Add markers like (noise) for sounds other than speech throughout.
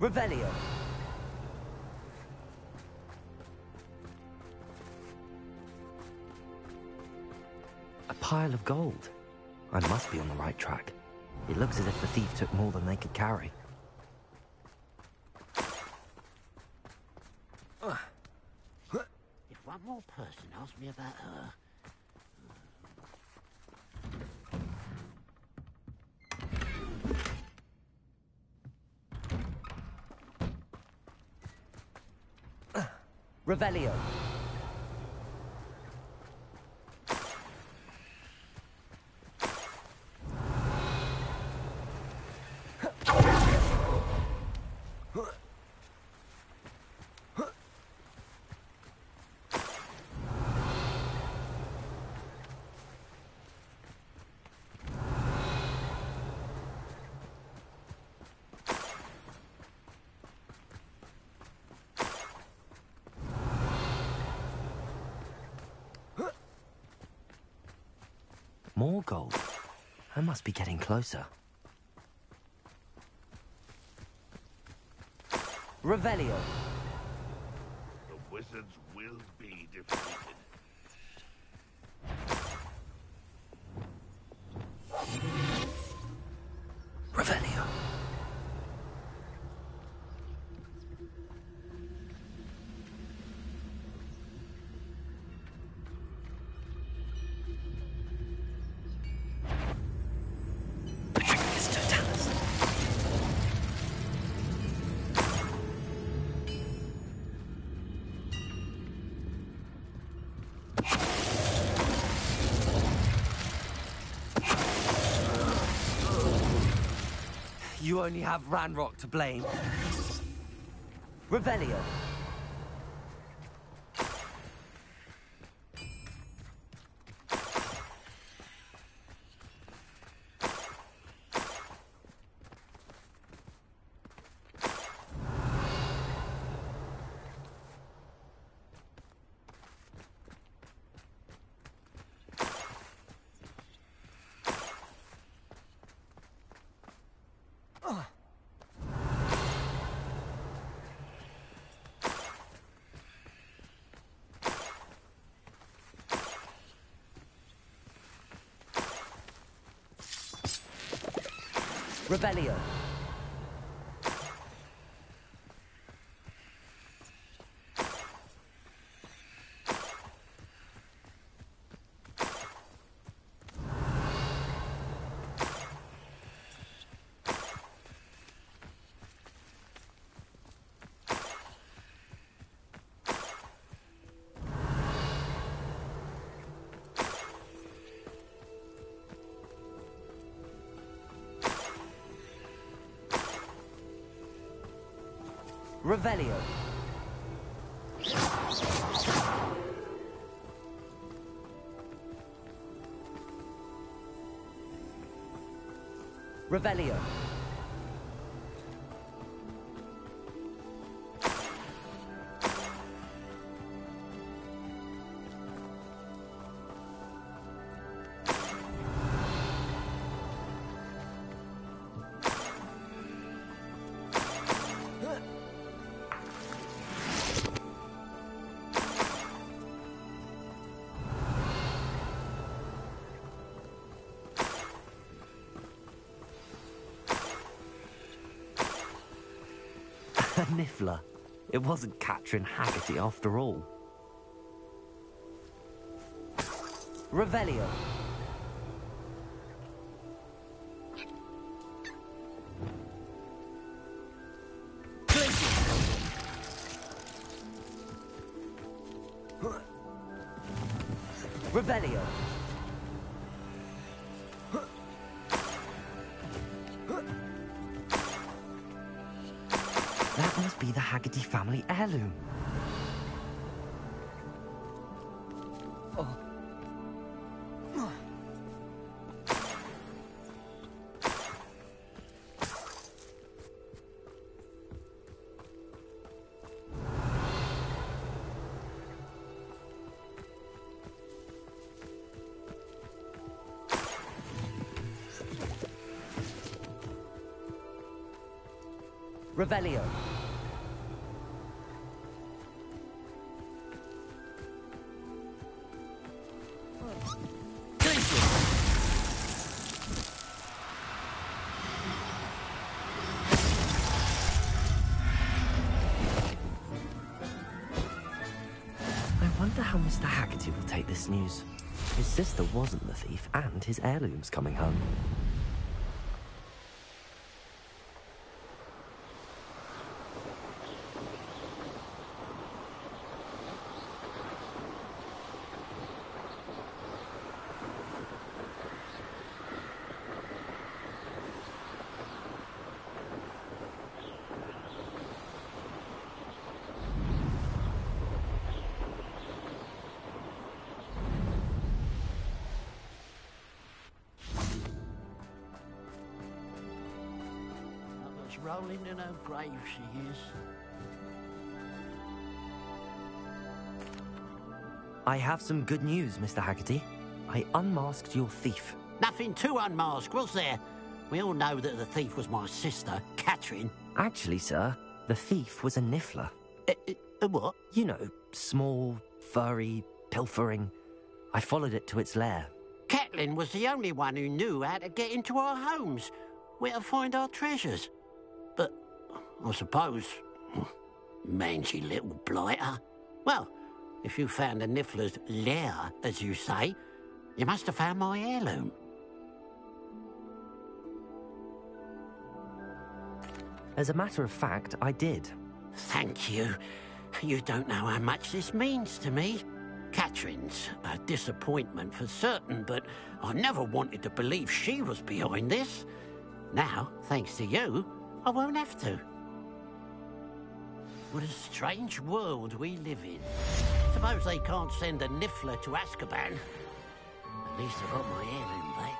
Revelio. A pile of gold. I must be on the right track. It looks as if the thief took more than they could carry. If one more person asks me about her, Revelio. More gold. I must be getting closer. Revelio. The wizards will be defeated. You only have Ranrock to blame. Revelio. Revelio. Revelio. Revelio. It wasn't Catrin Haggerty after all. Revelio. Revelio. I wonder how Mr. Haggerty will take this news. His sister wasn't the thief, and his heirloom's coming home. She is. I have some good news, Mr. Haggerty. I unmasked your thief. Nothing to unmask, was there? We all know that the thief was my sister, Catherine. Actually, sir, the thief was a niffler. Uh, uh, what? You know, small, furry, pilfering. I followed it to its lair. Catelyn was the only one who knew how to get into our homes, where to find our treasures. I suppose, mangy little blighter. Well, if you found the Niffler's lair, as you say, you must have found my heirloom. As a matter of fact, I did. Thank you. You don't know how much this means to me. Catherine's a disappointment for certain, but I never wanted to believe she was behind this. Now, thanks to you, I won't have to. What a strange world we live in. Suppose they can't send a Niffler to Azkaban. At least I got my heirloom back.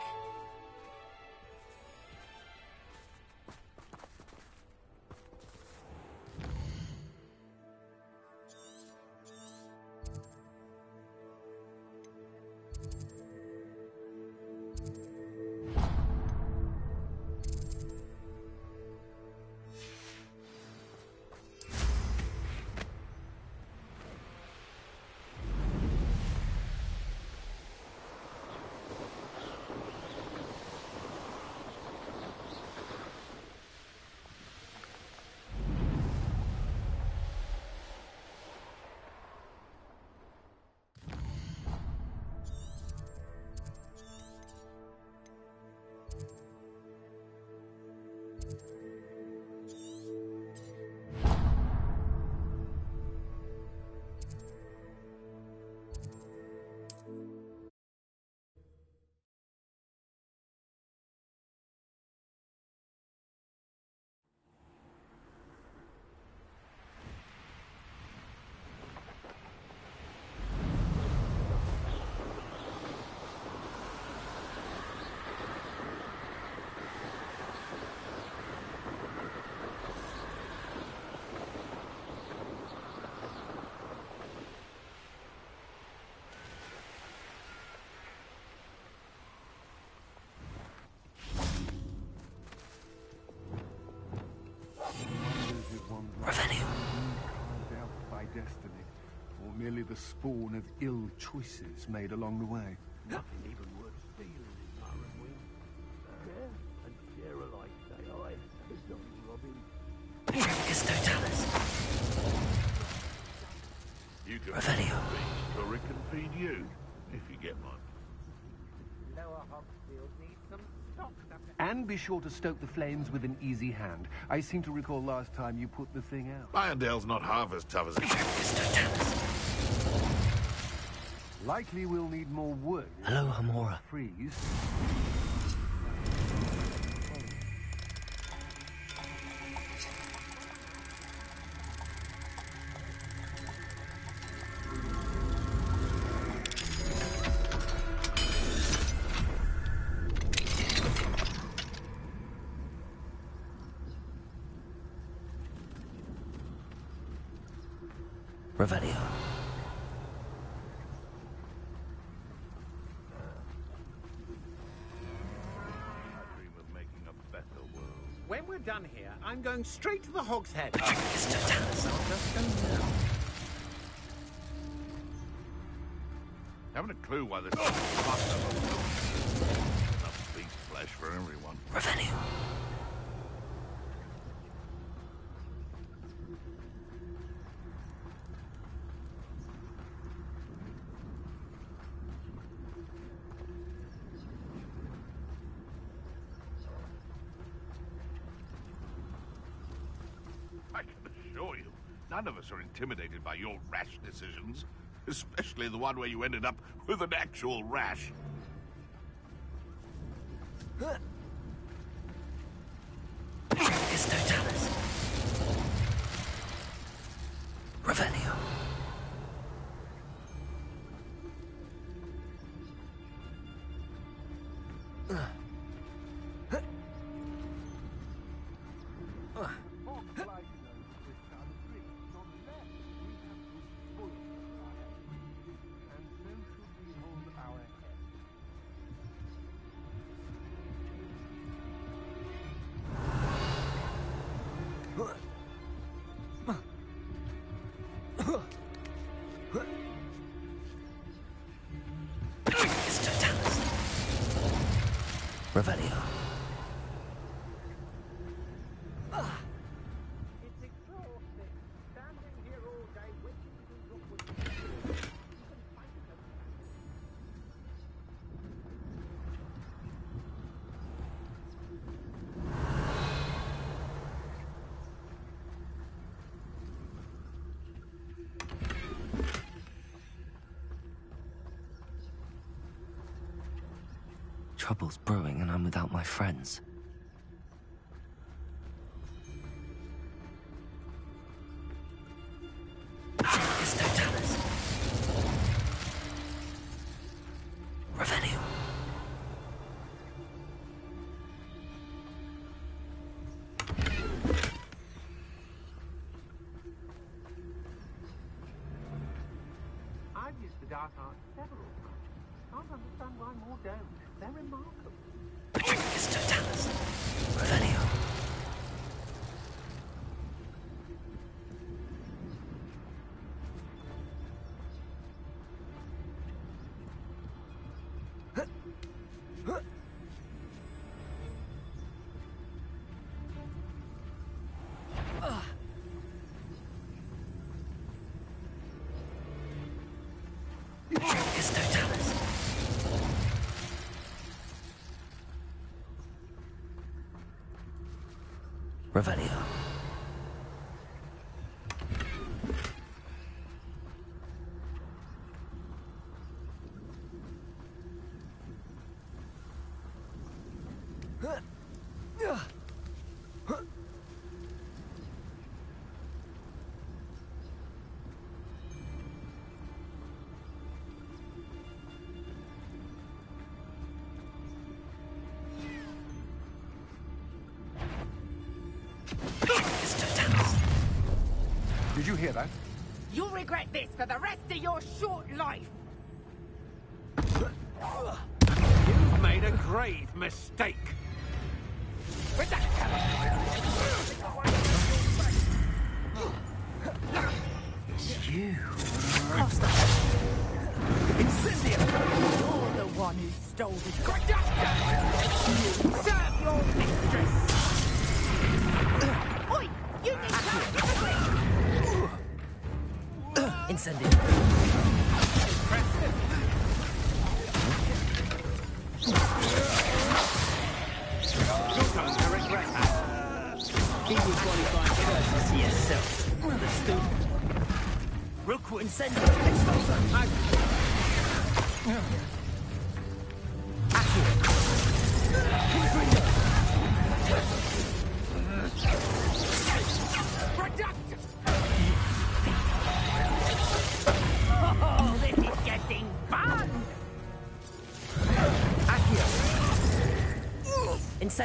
The spawn of ill choices made along the way. Nothing even worth stealing in Morrowind. Care uh, and share alike, say I. It's not robbing. Petrificus Totalus. You can Revelio. feed me, Turek can feed you, if you get one. Lower Hogsfield needs some stock. And be sure to stoke the flames with an easy hand. I seem to recall last time you put the thing out. Irondale's not half as tough as it Totalis. Likely we'll need more wood. Hello, Hamora. Freeze. I'm going straight to the Hog's Head. Totalus. I'll just now. A clue why this must have a Enough beast flesh for everyone. Revenue. I can assure you, none of us are intimidated by your rash decisions. Especially the one where you ended up with an actual rash. Revelio. Trouble's brewing and I'm without my friends. Revelio. It's this for the rest of your short life.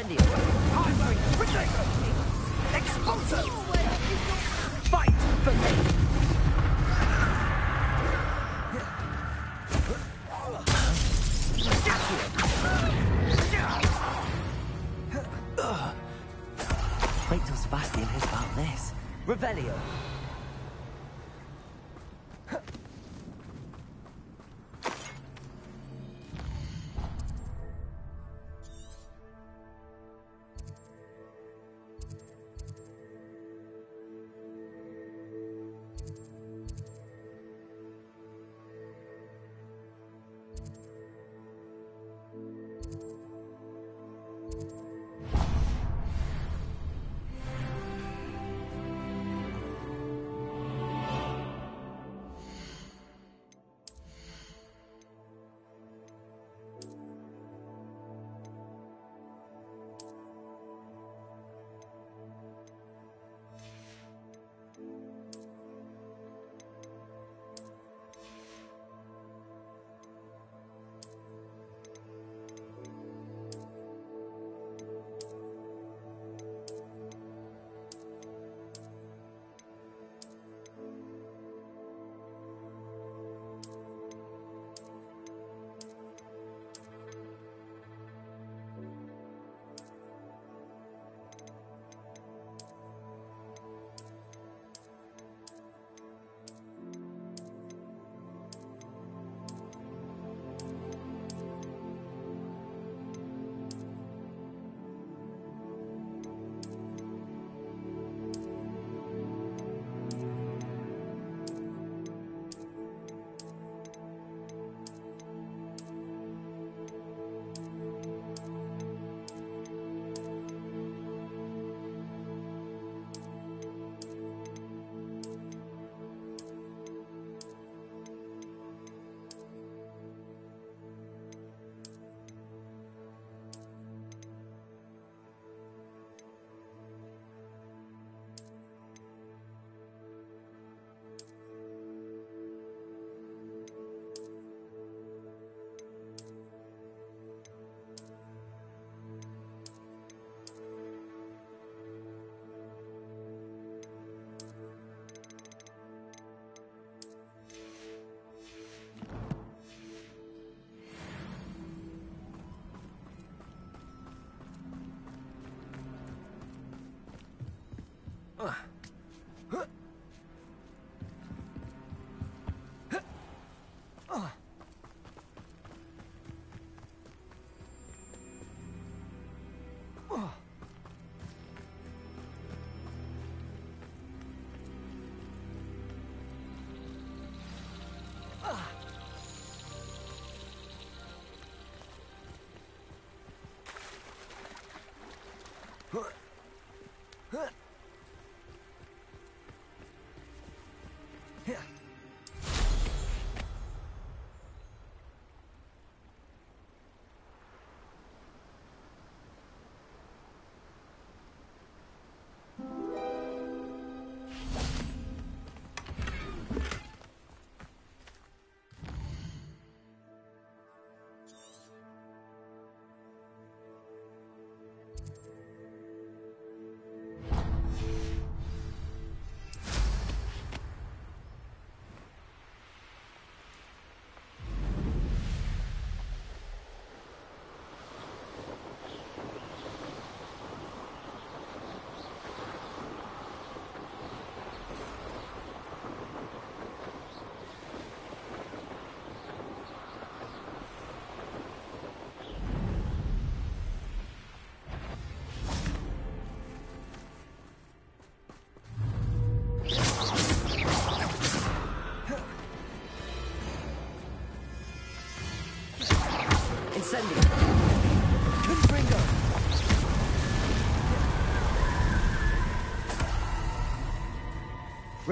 Incendio.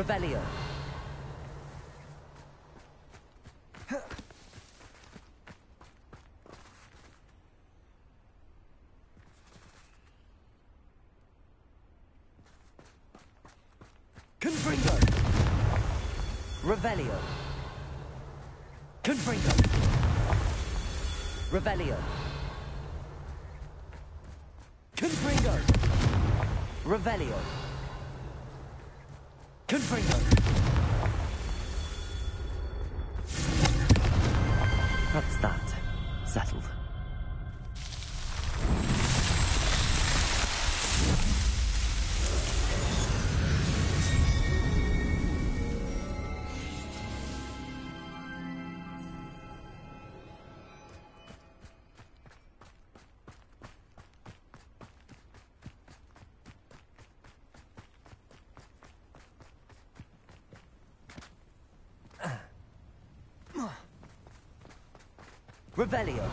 Revelio. Confringo. Revelio. Revelio.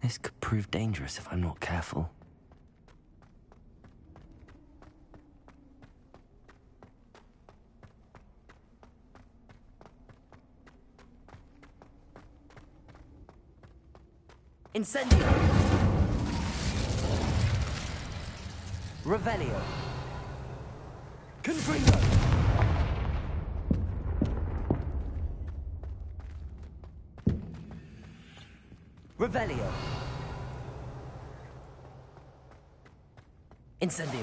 This could prove dangerous if I'm not careful. Incendio! Revelio. Confringo! Revelio. Incendio.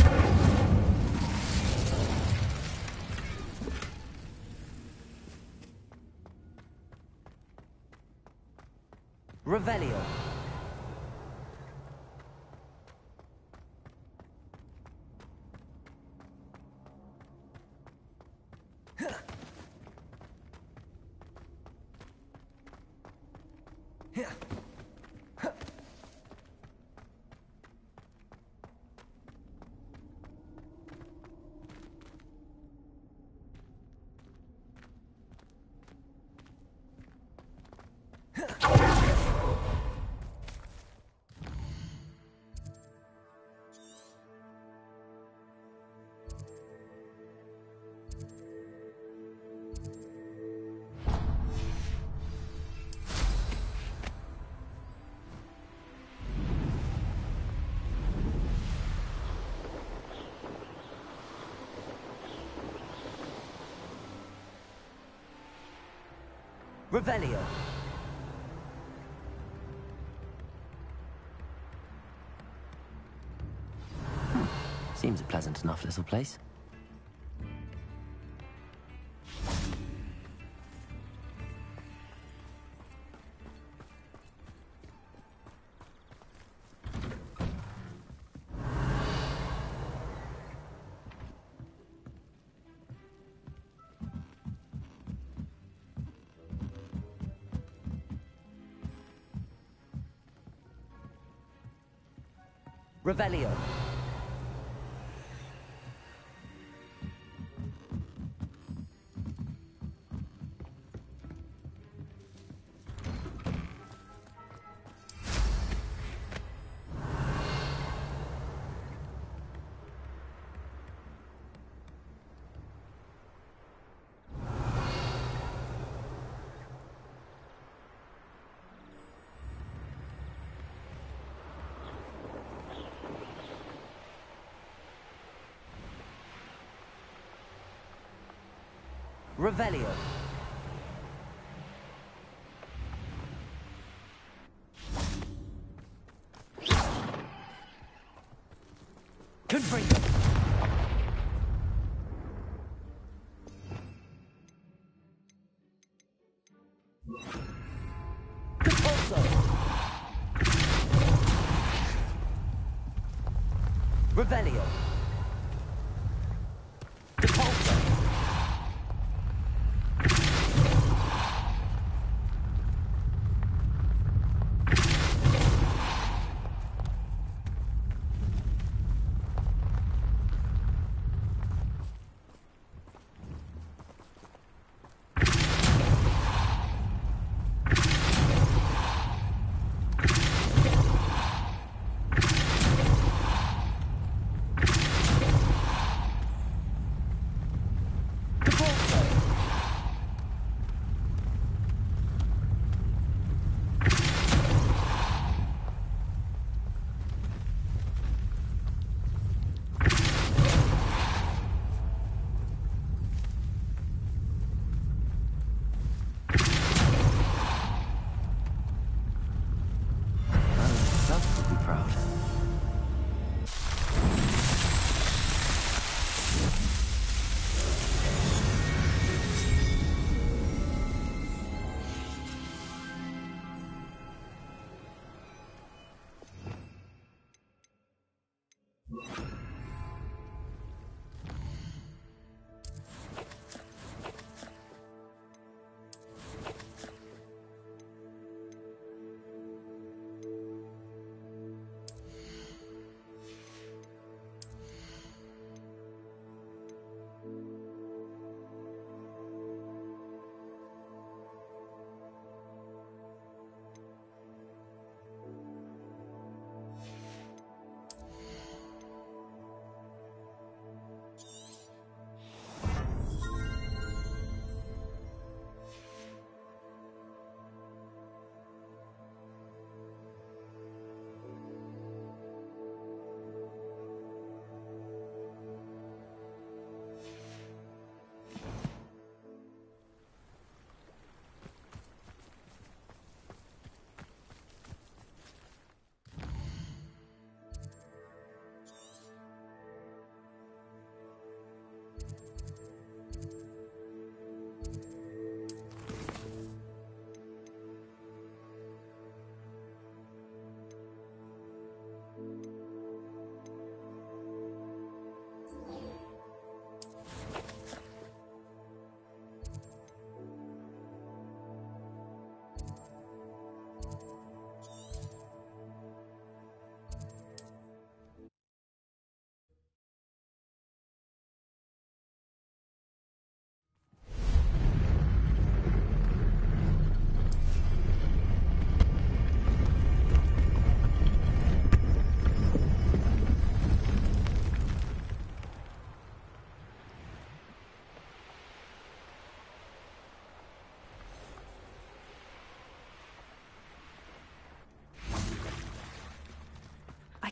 Revelio. Revelio. Hmm. Seems a pleasant enough little place. Revelio. Revelio.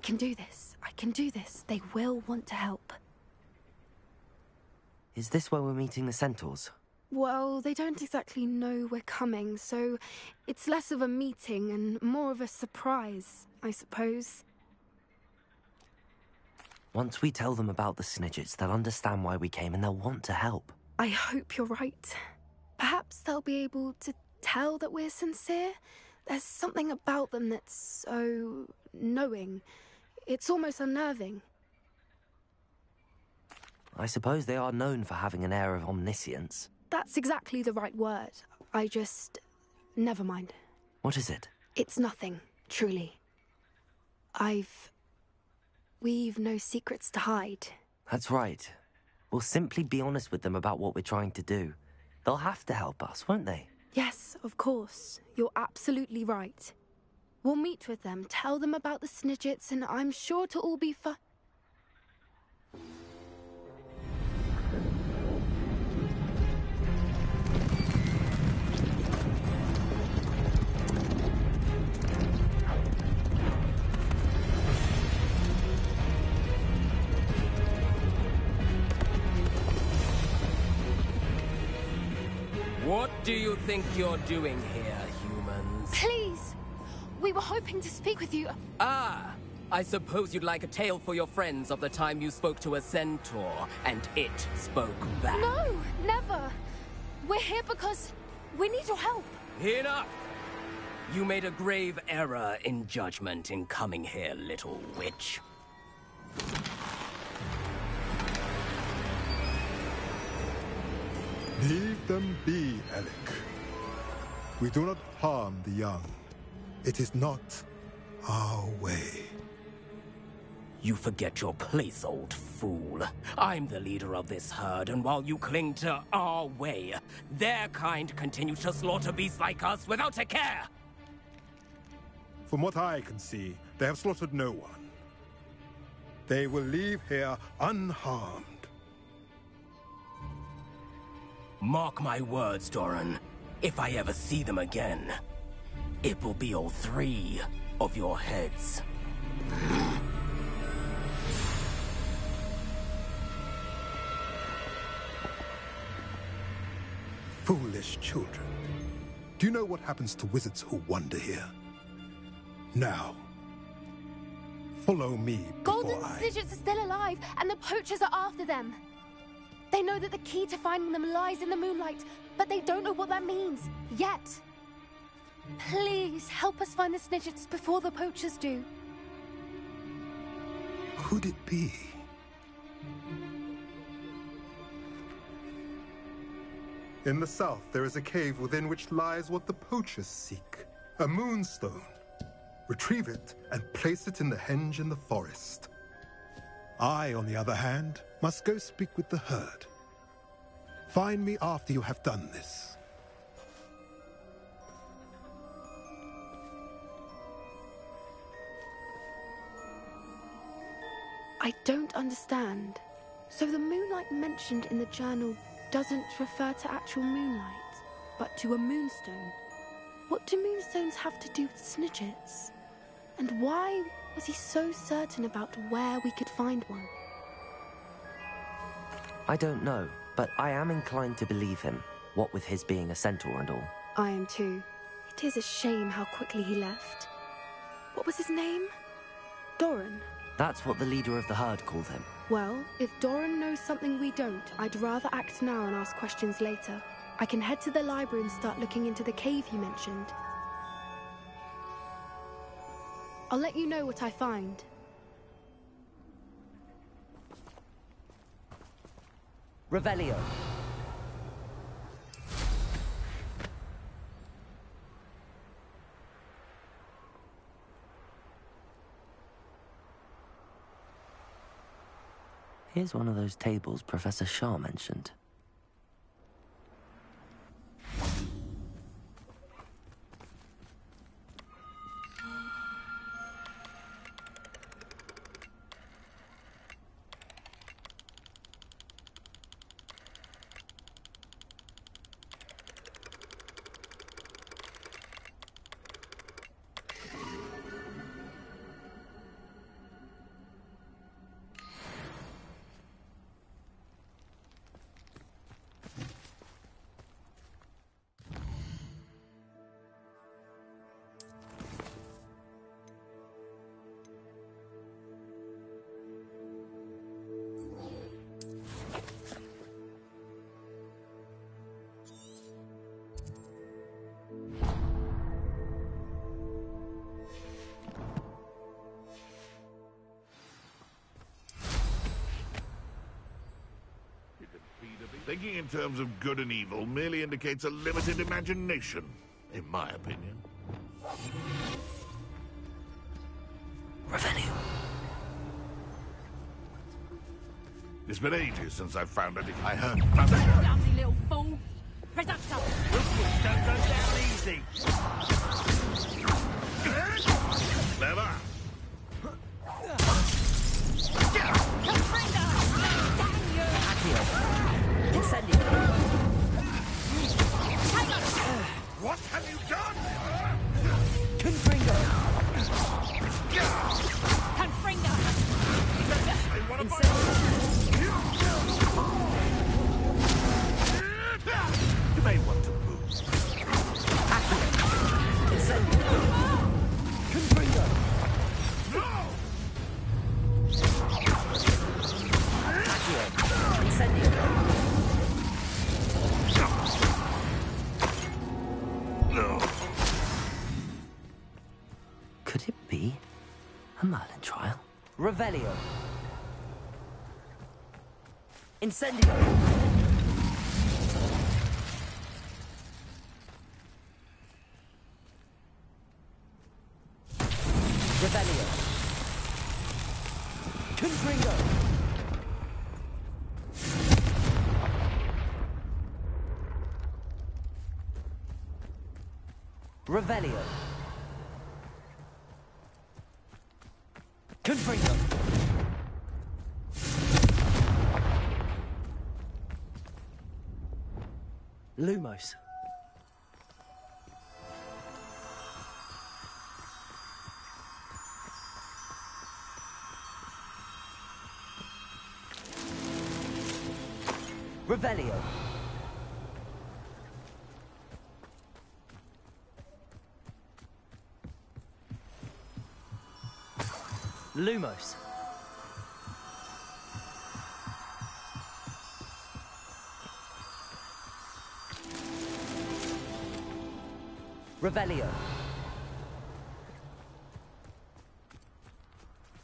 Can do this. I can do this. They will want to help. Is this where we're meeting the centaurs? Well, they don't exactly know we're coming, so it's less of a meeting and more of a surprise, I suppose. Once we tell them about the Snidgets, they'll understand why we came and they'll want to help. I hope you're right. Perhaps they'll be able to tell that we're sincere. There's something about them that's so knowing. It's almost unnerving. I suppose they are known for having an air of omniscience. That's exactly the right word. I just. Never mind. What is it? It's nothing, truly. I've. We've no secrets to hide. That's right. We'll simply be honest with them about what we're trying to do. They'll have to help us, won't they? Yes, of course. You're absolutely right. We'll meet with them, tell them about the Snidgets, and I'm sure to all be fine. What do you think you're doing here! We were hoping to speak with you. Ah! I suppose you'd like a tale for your friends of the time you spoke to a centaur, and it spoke back. No, never. We're here because we need your help. Enough! You made a grave error in judgment in coming here, little witch. Leave them be, Alec. We do not harm the young. It is not our way. You forget your place, old fool. I'm the leader of this herd, and while you cling to our way, their kind continue to slaughter beasts like us without a care! From what I can see, they have slaughtered no one. They will leave here unharmed. Mark my words, Dorran. If I ever see them again, it will be all three of your heads. Foolish children. Do you know what happens to wizards who wander here? Now, follow me before Golden I... Snidgets are still alive, and the poachers are after them. They know that the key to finding them lies in the moonlight, but they don't know what that means yet. Please help us find the Snidgets before the poachers do. Could it be? In the south, there is a cave within which lies what the poachers seek. A moonstone. Retrieve it and place it in the henge in the forest. I, on the other hand, must go speak with the herd. Find me after you have done this. I don't understand. So the moonlight mentioned in the journal doesn't refer to actual moonlight, but to a moonstone. What do moonstones have to do with Snidgets? And why was he so certain about where we could find one? I don't know, but I am inclined to believe him, what with his being a centaur and all. I am too. It is a shame how quickly he left. What was his name? Dorran. That's what the leader of the herd called him. Well, if Dorran knows something we don't, I'd rather act now and ask questions later. I can head to the library and start looking into the cave you mentioned. I'll let you know what I find. Revelio. Here's one of those tables Professor Shaw mentioned. Thinking in terms of good and evil merely indicates a limited imagination, in my opinion. Revelio. It's been ages since I've found it. I heard. Clumsy little fool. Presenter. Don't go down easy. Have you done? Incendio. Revelio. Confringo. Revelio. Lumos. Revelio. Lumos. Revelio.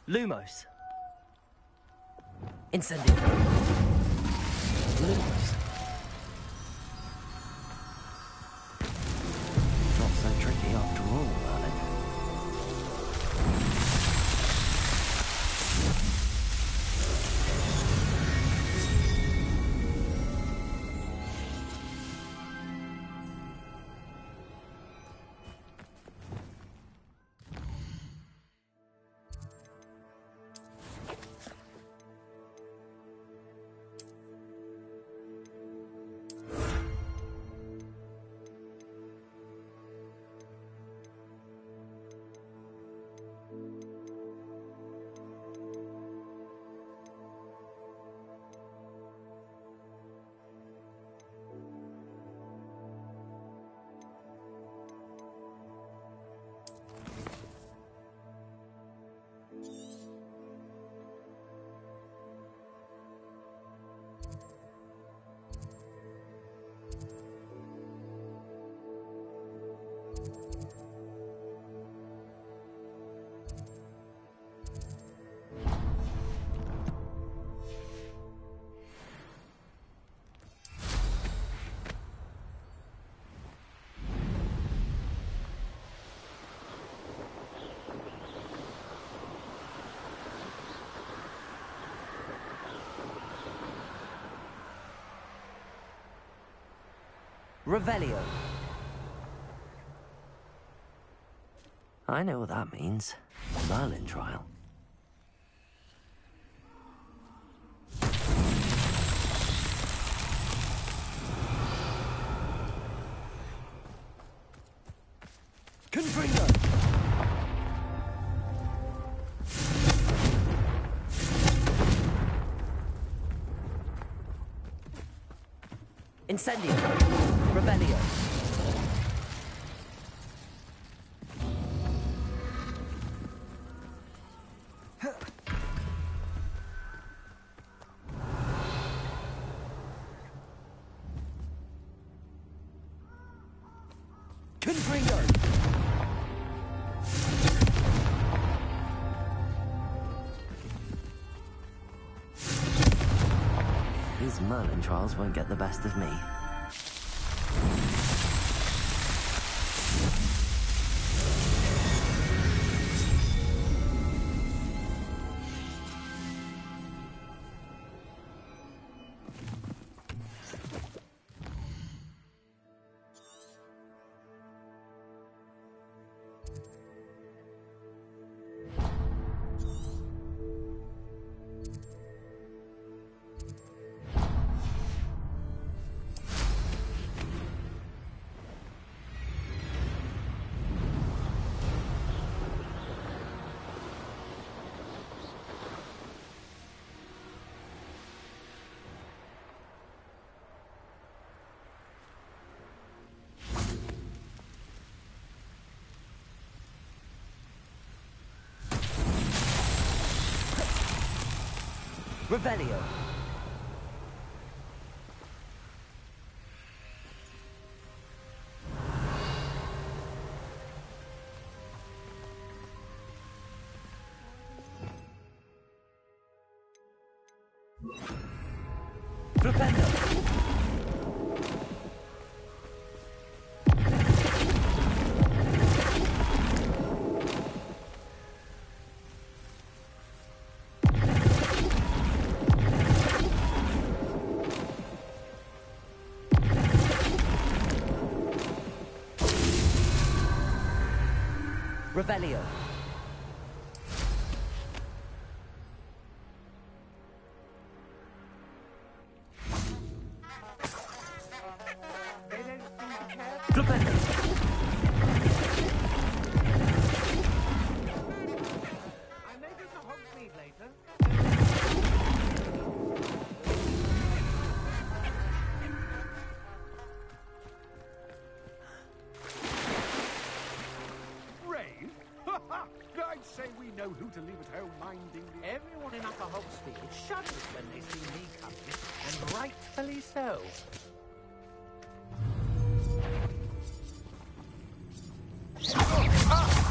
Lumos. Incendio. Lumos. Revelio. I know what that means. Merlin trial. Confringo! Incendio. His Merlin trials won't get the best of me. Revelio. Revelio. Upper Hogsmeade shudders when they see me coming, and rightfully so.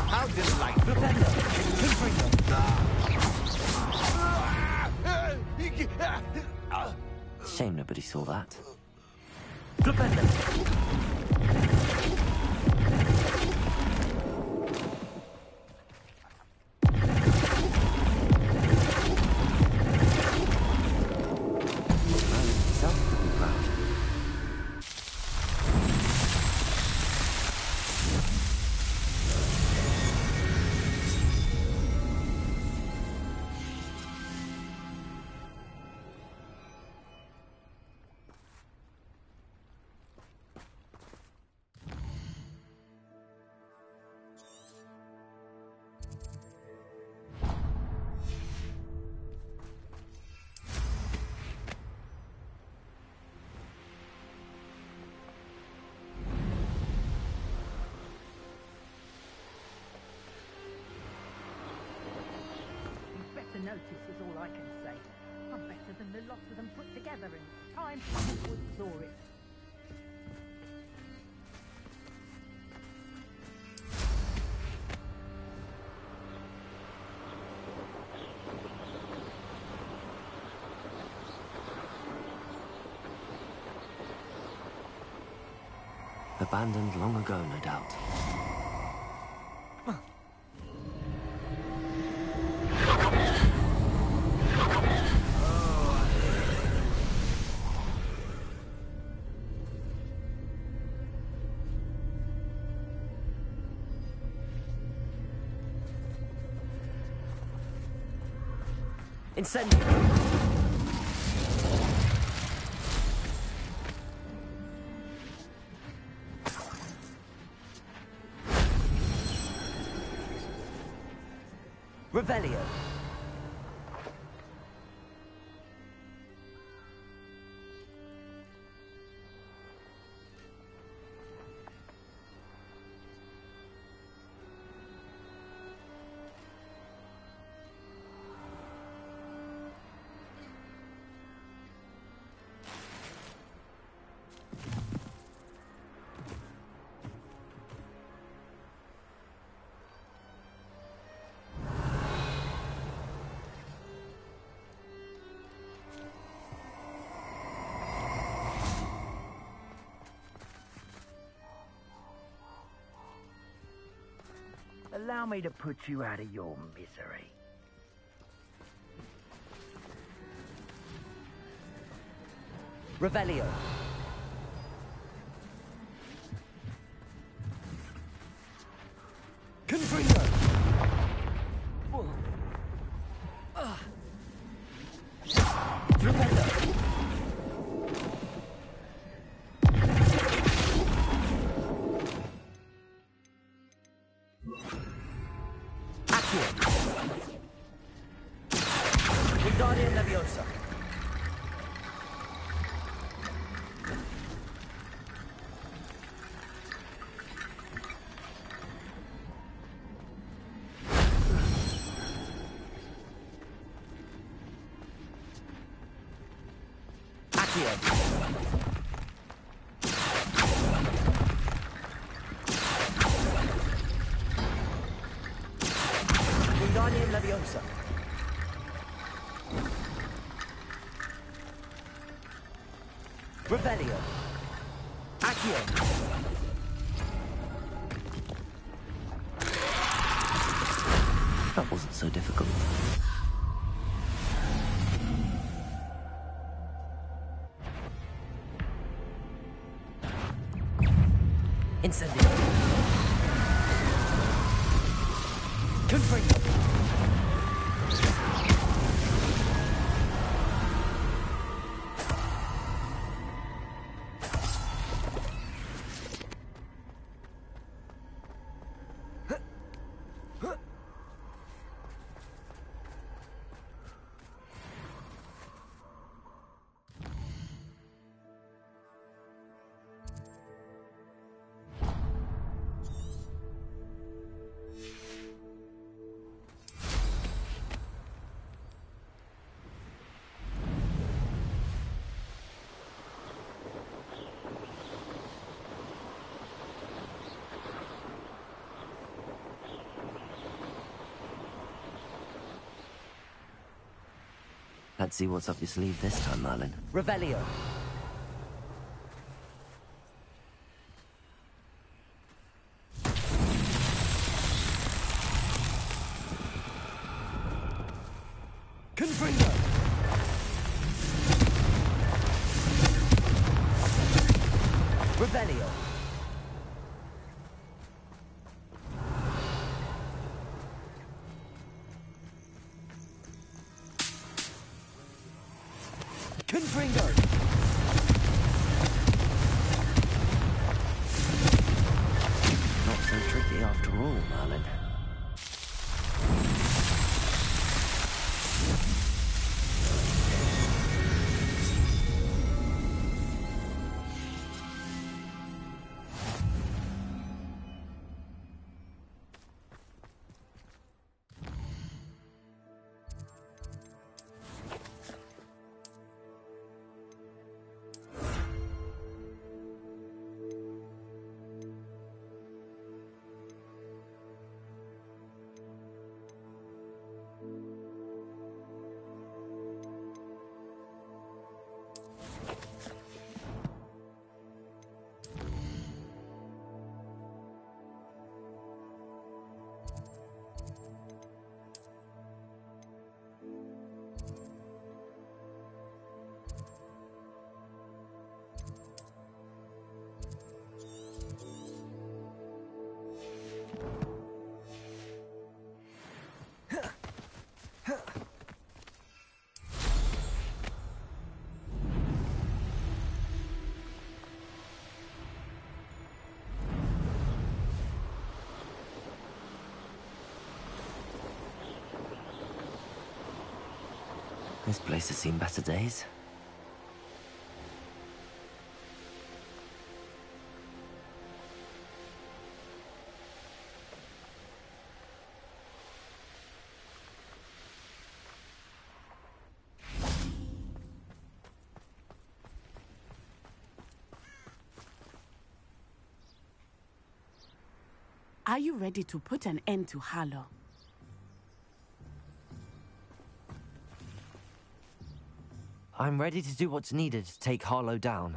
How delightful! Flipendo. Shame nobody saw that. Better than lot of them put together, and time to absorb it. Abandoned long ago, no doubt. Incendio! Revelio. Allow me to put you out of your misery. Revelio. Accio. That wasn't so difficult. Incendio. Let's see what's up your sleeve this time, Merlin. Revelio. This place has seen better days. Are you ready to put an end to Harlow? I'm ready to do what's needed to take Harlow down.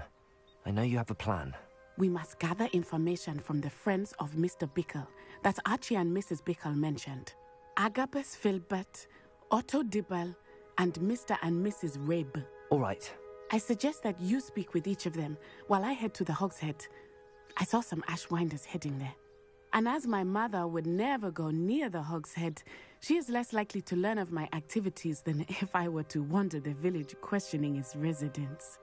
I know you have a plan. We must gather information from the friends of Mr. Bickle that Archie and Mrs. Bickle mentioned. Agabus Filbert, Otto Dibble, and Mr. and Mrs. Rabe. All right. I suggest that you speak with each of them while I head to the Hogshead. I saw some Ashwinders heading there. And as my mother would never go near the Hogshead, she is less likely to learn of my activities than (laughs) if I were to wander the village questioning its residents.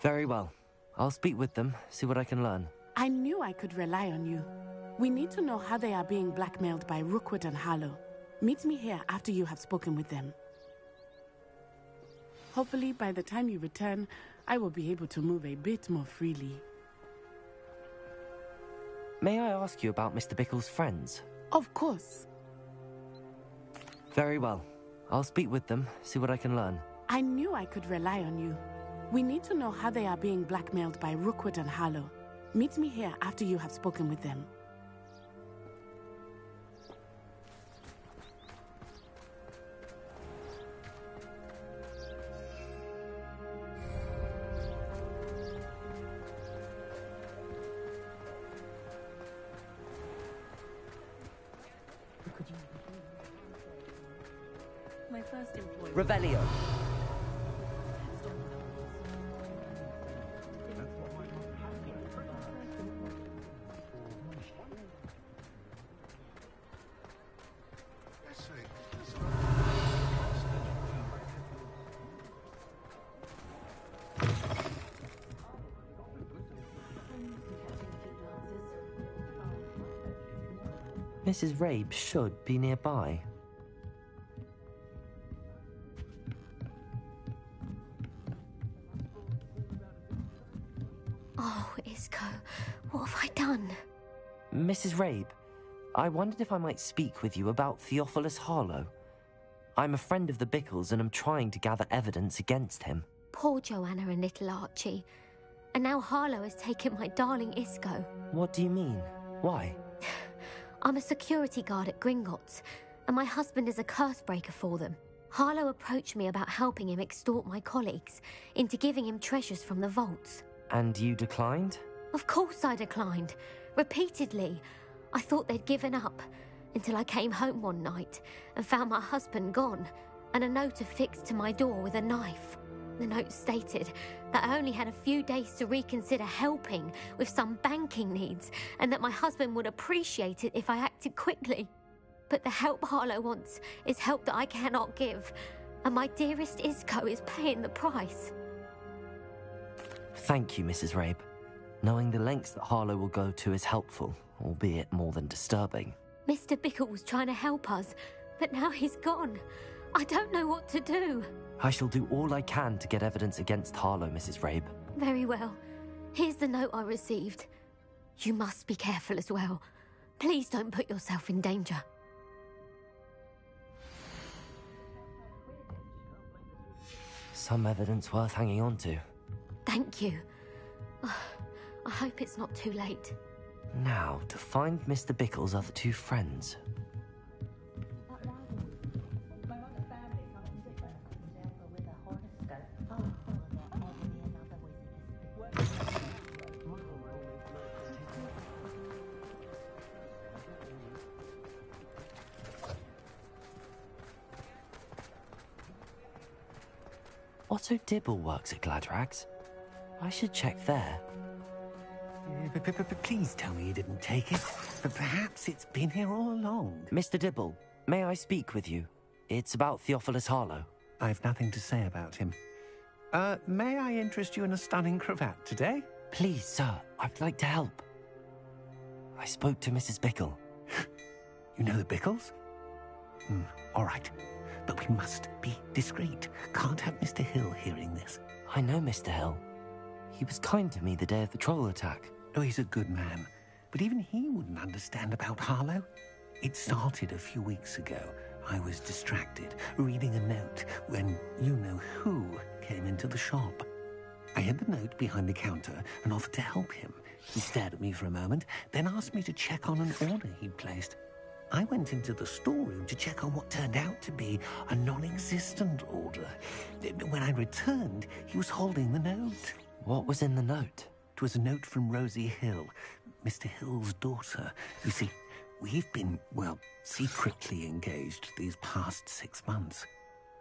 Very well. I'll speak with them, see what I can learn. I knew I could rely on you. We need to know how they are being blackmailed by Rookwood and Harlow. Meet me here after you have spoken with them. Hopefully, by the time you return, I will be able to move a bit more freely. May I ask you about Mr. Bickle's friends? Of course. Very well. I'll speak with them, see what I can learn. I knew I could rely on you. We need to know how they are being blackmailed by Rookwood and Harlow. Meet me here after you have spoken with them. Mrs. Rabe should be nearby. Oh, Isco, what have I done? Mrs. Rabe, I wondered if I might speak with you about Theophilus Harlow. I'm a friend of the Bickles and am trying to gather evidence against him. Poor Joanna and little Archie. And now Harlow has taken my darling Isco. What do you mean? Why? (laughs) I'm a security guard at Gringotts, and my husband is a curse breaker for them. Harlow approached me about helping him extort my colleagues into giving him treasures from the vaults. And you declined? Of course I declined. Repeatedly. I thought they'd given up until I came home one night and found my husband gone and a note affixed to my door with a knife. The note stated that I only had a few days to reconsider helping with some banking needs and that my husband would appreciate it if I acted quickly. But the help Harlow wants is help that I cannot give, and my dearest Isco is paying the price. Thank you, Mrs. Rabe. Knowing the lengths that Harlow will go to is helpful, albeit more than disturbing. Mr. Bickle was trying to help us, but now he's gone. I don't know what to do. I shall do all I can to get evidence against Harlow, Mrs. Rabe. Very well. Here's the note I received. You must be careful as well. Please don't put yourself in danger. Some evidence worth hanging on to. Thank you. (sighs) I hope it's not too late. Now, to find Mr. Bickle's other two friends. Otto Dibble works at Gladrags. I should check there. Please tell me you didn't take it. But perhaps it's been here all along. Mr. Dibble, may I speak with you? It's about Theophilus Harlow. I've nothing to say about him. Uh, may I interest you in a stunning cravat today? Please, sir, I'd like to help. I spoke to Mrs. Bickle. You know the Bickles? Hmm, all right. But we must be discreet. Can't have Mr. Hill hearing this. I know Mr. Hill. He was kind to me the day of the troll attack. Oh, he's a good man. But even he wouldn't understand about Harlow. It started a few weeks ago. I was distracted, reading a note, when you know who came into the shop. I hid the note behind the counter and offered to help him. He stared at me for a moment, then asked me to check on an order he'd placed. I went into the storeroom to check on what turned out to be a non-existent order. When I returned, he was holding the note. What was in the note? It was a note from Rosie Hill, Mr. Hill's daughter. You see, we've been, well, secretly engaged these past six months.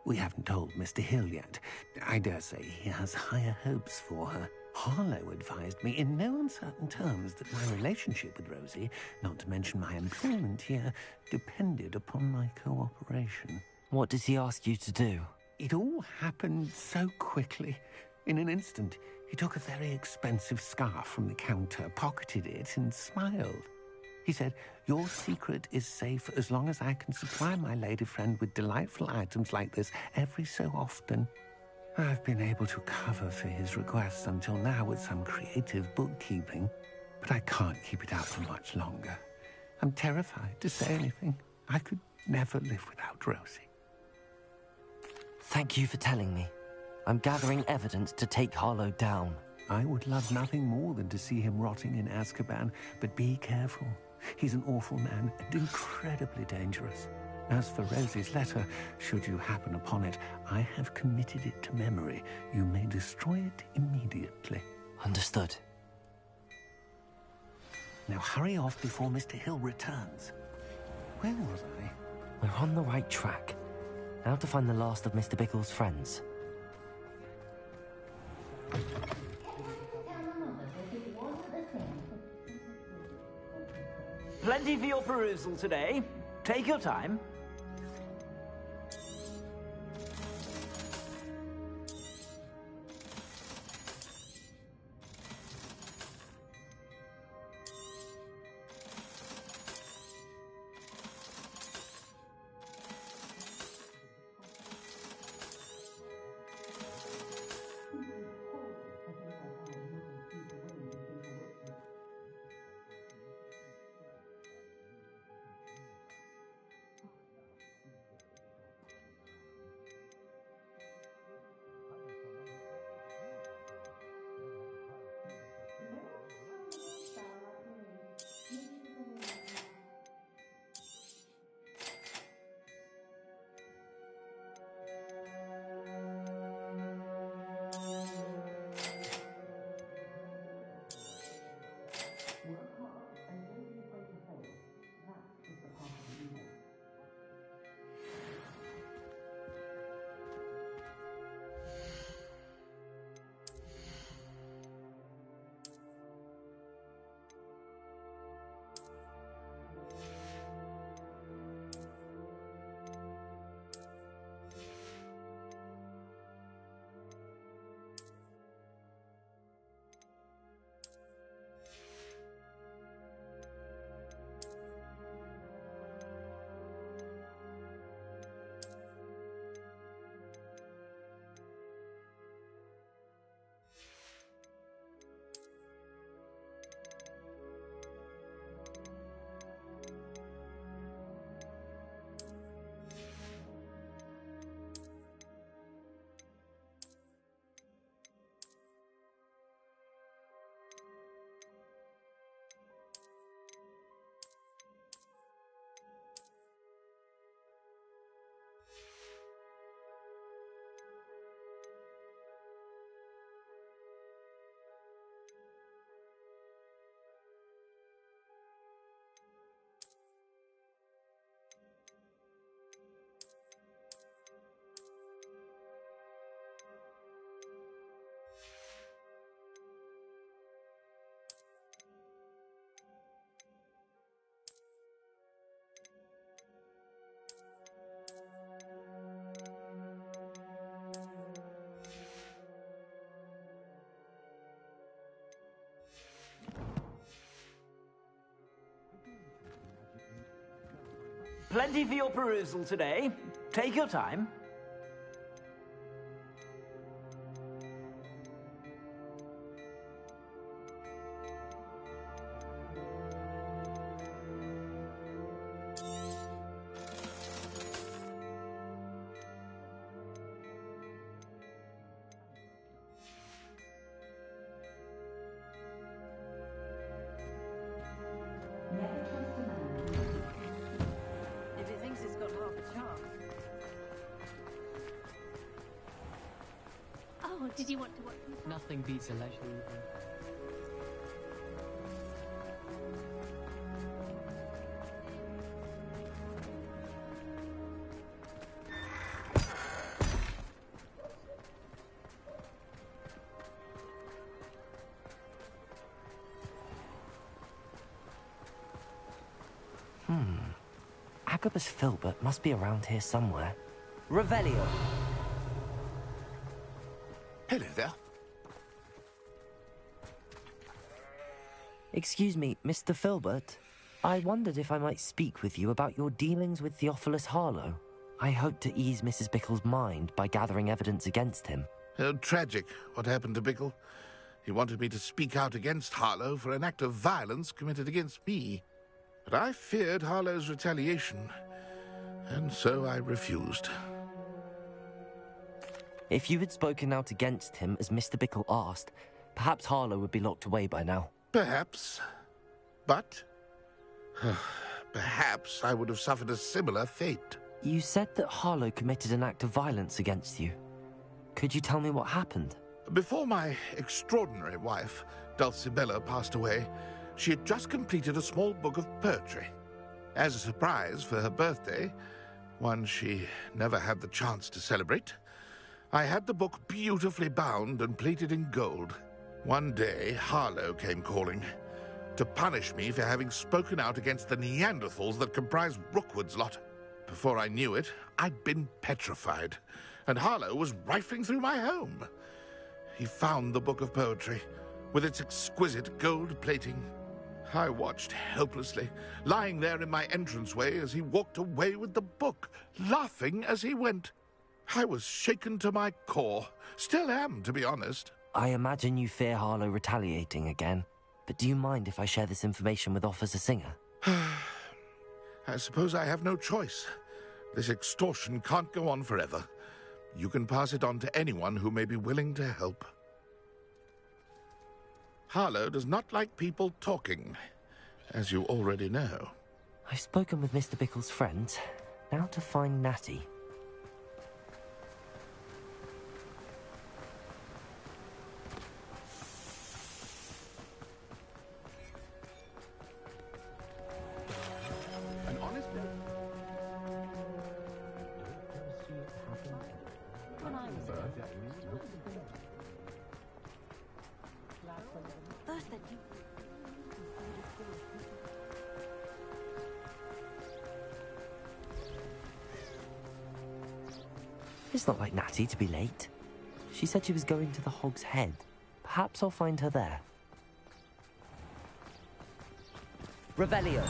We haven't told Mr. Hill yet. I dare say he has higher hopes for her. Harlow advised me in no uncertain terms that my relationship with Rosie, not to mention my employment here, depended upon my cooperation. What does he ask you to do? It all happened so quickly. In an instant, he took a very expensive scarf from the counter, pocketed it, and smiled. He said, Your secret is safe as long as I can supply my lady friend with delightful items like this every so often. I've been able to cover for his requests until now with some creative bookkeeping, but I can't keep it up for much longer. I'm terrified to say anything. I could never live without Rosie. Thank you for telling me. I'm gathering evidence to take Harlow down. I would love nothing more than to see him rotting in Azkaban, but be careful. He's an awful man and incredibly dangerous. As for Rosie's letter, should you happen upon it, I have committed it to memory. You may destroy it immediately. Understood. Now hurry off before Mr. Hill returns. Where was I? We're on the right track. Now to find the last of Mr. Bickle's friends. Plenty for your perusal today. Take your time. Plenty for your perusal today. Take your time. Hmm. Agabus Filbert must be around here somewhere. Revelio! Hello there. Excuse me, Mr. Filbert. I wondered if I might speak with you about your dealings with Theophilus Harlow. I hope to ease Mrs. Bickle's mind by gathering evidence against him. Oh, tragic what happened to Bickle. He wanted me to speak out against Harlow for an act of violence committed against me. But I feared Harlow's retaliation, and so I refused. If you had spoken out against him as Mr. Bickle asked, perhaps Harlow would be locked away by now. Perhaps. But. (sighs) perhaps I would have suffered a similar fate. You said that Harlow committed an act of violence against you. Could you tell me what happened? Before my extraordinary wife, Dulcibella, passed away, she had just completed a small book of poetry. As a surprise for her birthday, one she never had the chance to celebrate, I had the book beautifully bound and plated in gold. One day, Harlow came calling to punish me for having spoken out against the Neanderthals that comprise Rookwood's lot. Before I knew it, I'd been petrified, and Harlow was rifling through my home. He found the book of poetry, with its exquisite gold plating. I watched helplessly, lying there in my entranceway as he walked away with the book, laughing as he went. I was shaken to my core. Still am, to be honest. I imagine you fear Harlow retaliating again, but do you mind if I share this information with Officer Singer? (sighs) I suppose I have no choice. This extortion can't go on forever. You can pass it on to anyone who may be willing to help. Harlow does not like people talking, as you already know. I've spoken with Mr. Bickle's friends. Now to find Natty. Said she was going to the Hog's Head. Perhaps I'll find her there. Revelio.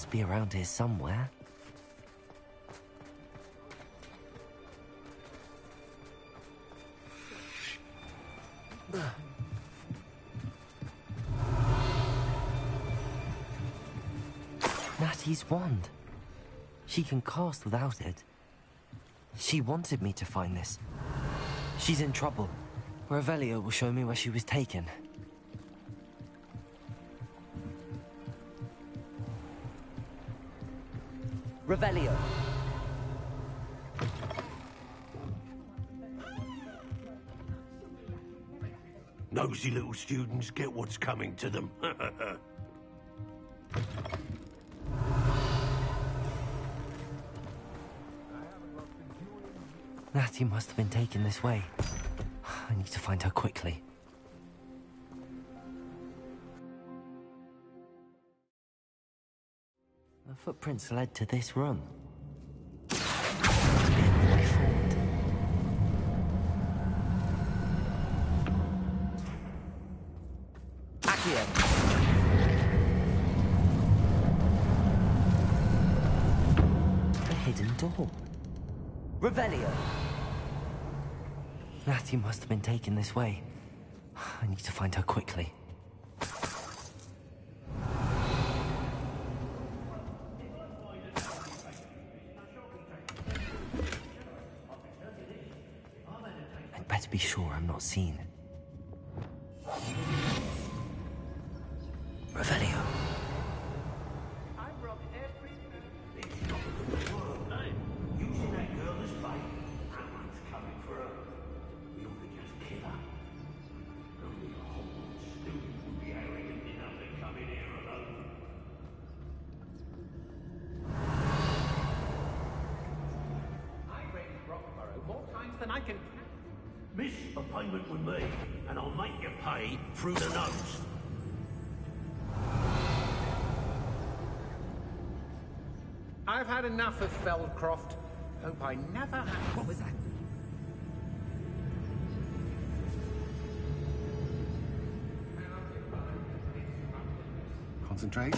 Must be around here somewhere. Natty's wand. She can cast without it. She wanted me to find this. She's in trouble. Revelio will show me where she was taken. Revelio. Nosy little students get what's coming to them. (laughs) Natty must have been taken this way. (sighs) I need to find her quickly. footprints led to this room. The hidden door. Revelio. Natty must have been taken this way. I need to find her quickly. Enough of Feldcroft. Hope I never have... What was that? Concentrate.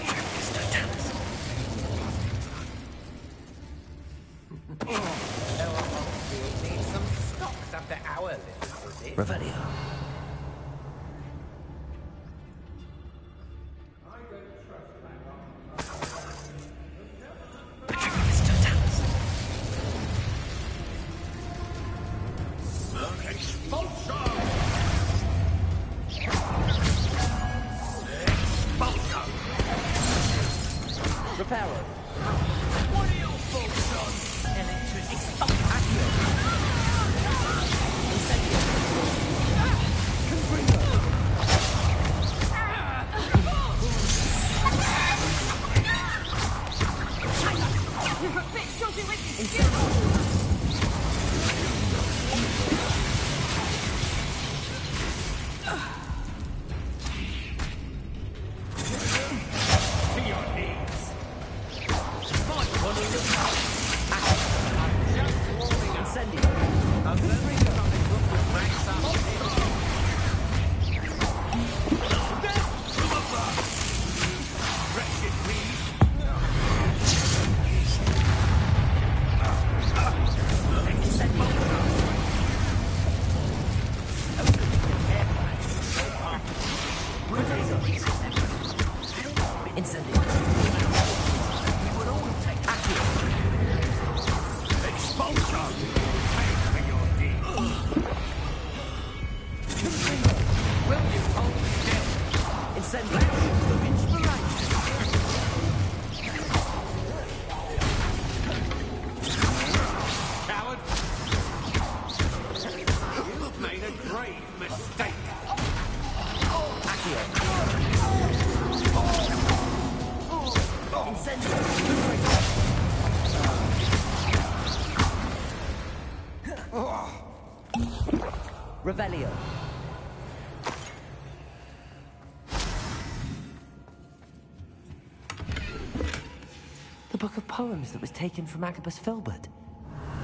poems that was taken from Agabus Filbert.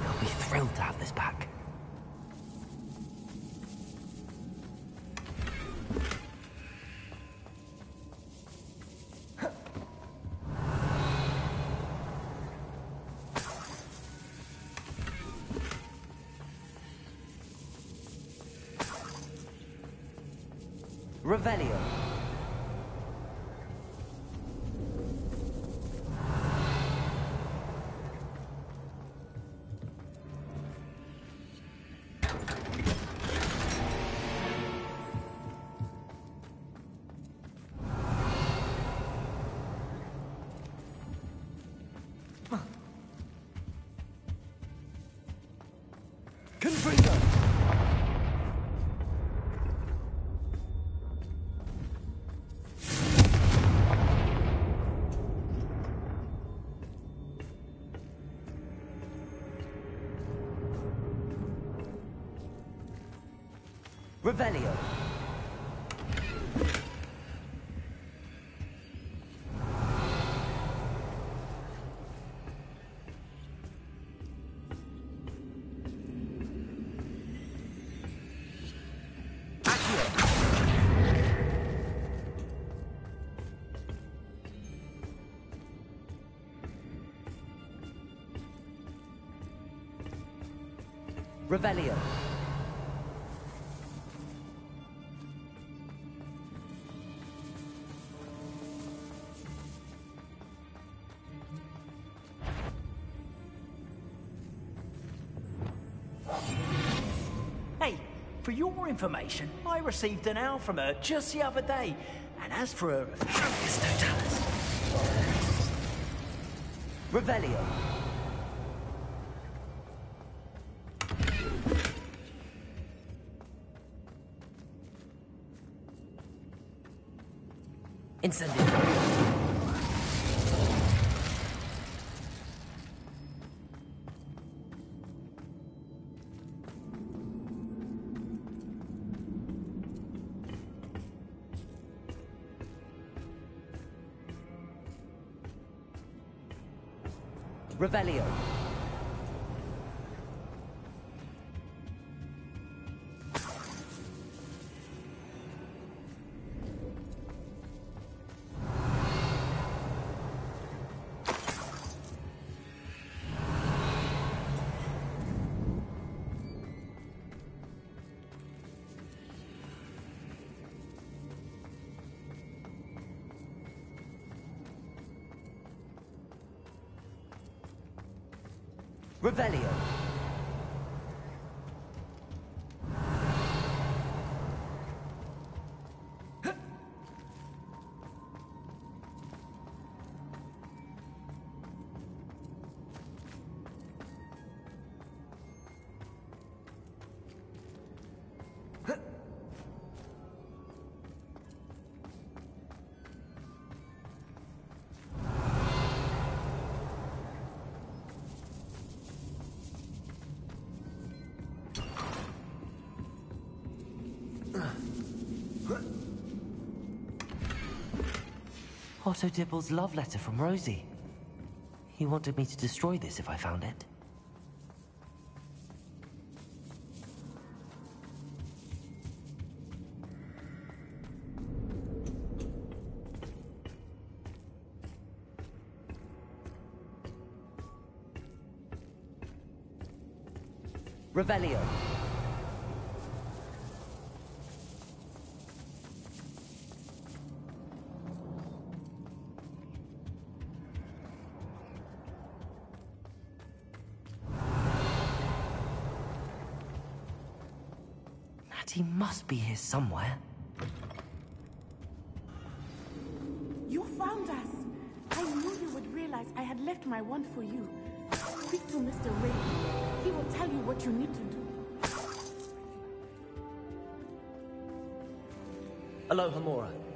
He'll be thrilled to have this back. Revelio. Revelio. For information, I received an owl from her just the other day. And as for her... Revelio. Incendio. Revelio. Otto Dibble's love letter from Rosie. He wanted me to destroy this if I found it. Revelio. Somewhere. You found us! I knew you would realize I had left my wand for you. Speak to Mr. Rabe. He will tell you what you need to do. Alohomora.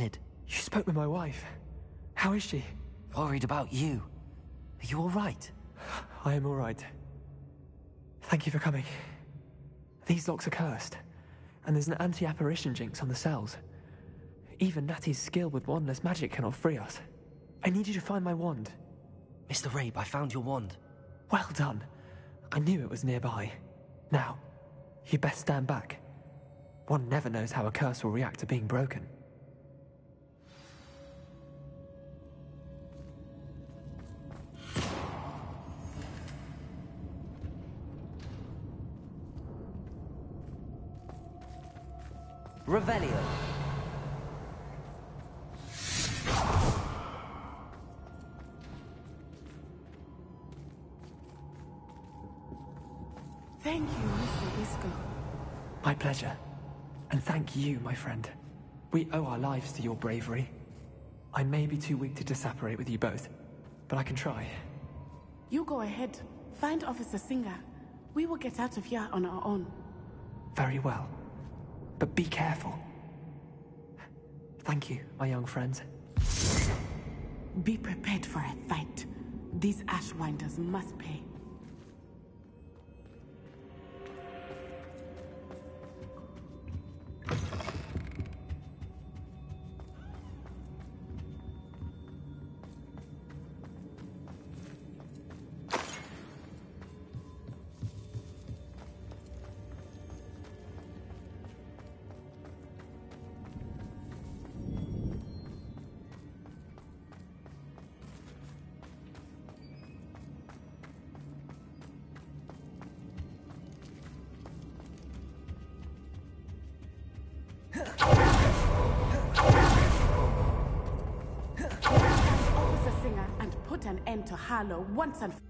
You spoke with my wife. How is she? Worried about you. Are you all right? I am all right. Thank you for coming. These locks are cursed, and there's an anti-apparition jinx on the cells. Even Natty's skill with wandless magic cannot free us. I need you to find my wand. Mr. Rabe, I found your wand. Well done. I knew it was nearby. Now, you best stand back. One never knows how a curse will react to being broken. Revelio. Thank you, Mr. Isko. My pleasure. And thank you, my friend. We owe our lives to your bravery. I may be too weak to disapparate with you both, but I can try. You go ahead. Find Officer Singer. We will get out of here on our own. Very well. But be careful. Thank you, my young friends. Be prepared for a fight. These Ashwinders must pay. Harlow once and for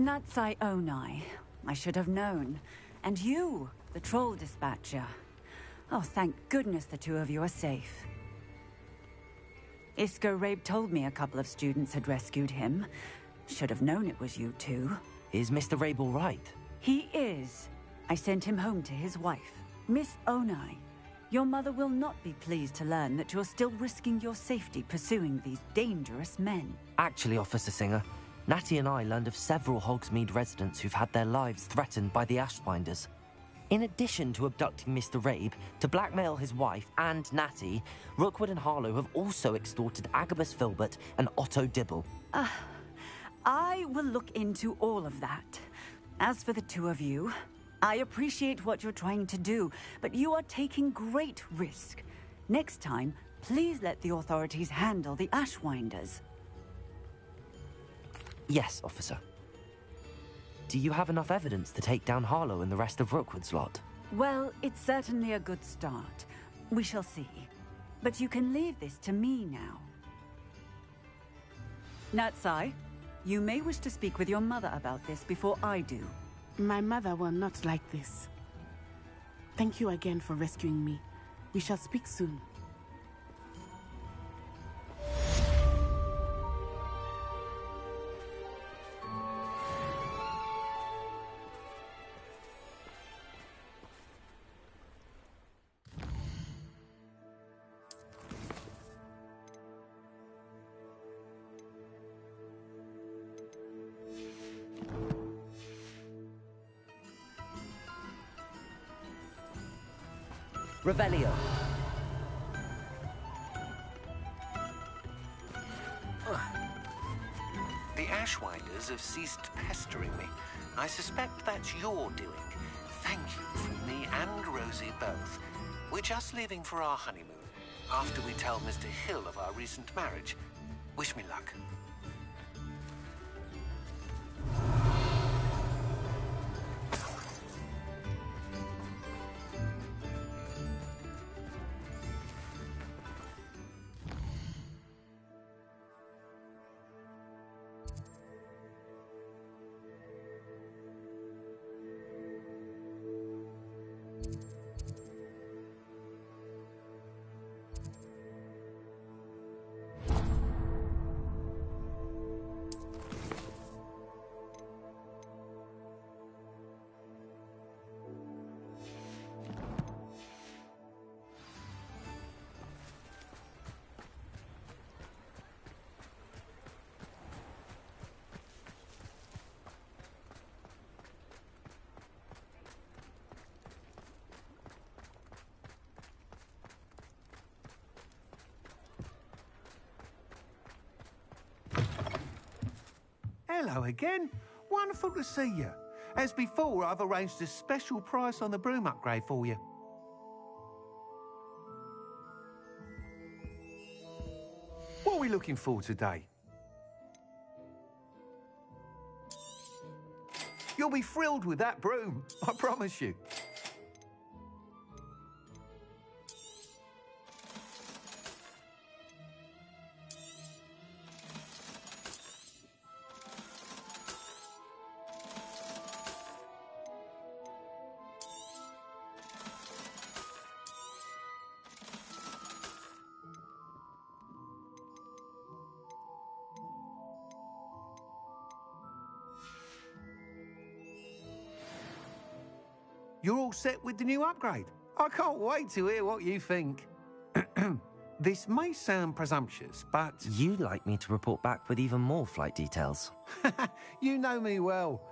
Natsai Onai. I should have known. And you, the troll dispatcher. Oh, thank goodness the two of you are safe. Isko Rabe told me a couple of students had rescued him. Should have known it was you two. Is Mr. Rabe all right? He is. I sent him home to his wife, Miss Onai. Your mother will not be pleased to learn that you're still risking your safety pursuing these dangerous men. Actually, Officer Singer, Natty and I learned of several Hogsmeade residents who've had their lives threatened by the Ashwinders. In addition to abducting Mr. Rabe to blackmail his wife and Natty, Rookwood and Harlow have also extorted Agabus Filbert and Otto Dibble. Uh, I will look into all of that. As for the two of you, I appreciate what you're trying to do, but you are taking great risk. Next time, please let the authorities handle the Ashwinders. Yes, officer. Do you have enough evidence to take down Harlow and the rest of Rookwood's lot? Well, it's certainly a good start. We shall see. But you can leave this to me now. Natsai, you may wish to speak with your mother about this before I do. My mother will not like this. Thank you again for rescuing me. We shall speak soon. Revelio. The Ashwinders have ceased pestering me. I suspect that's your doing. Thank you from me and Rosie both. We're just leaving for our honeymoon, after we tell Mr. Hill of our recent marriage. Wish me luck. Hello again. Wonderful to see you. As before, I've arranged a special price on the broom upgrade for you. What are we looking for today? You'll be thrilled with that broom, I promise you. You're all set with the new upgrade. I can't wait to hear what you think. (clears throat) this may sound presumptuous, but. (laughs) You'd like me to report back with even more flight details. (laughs) you know me well.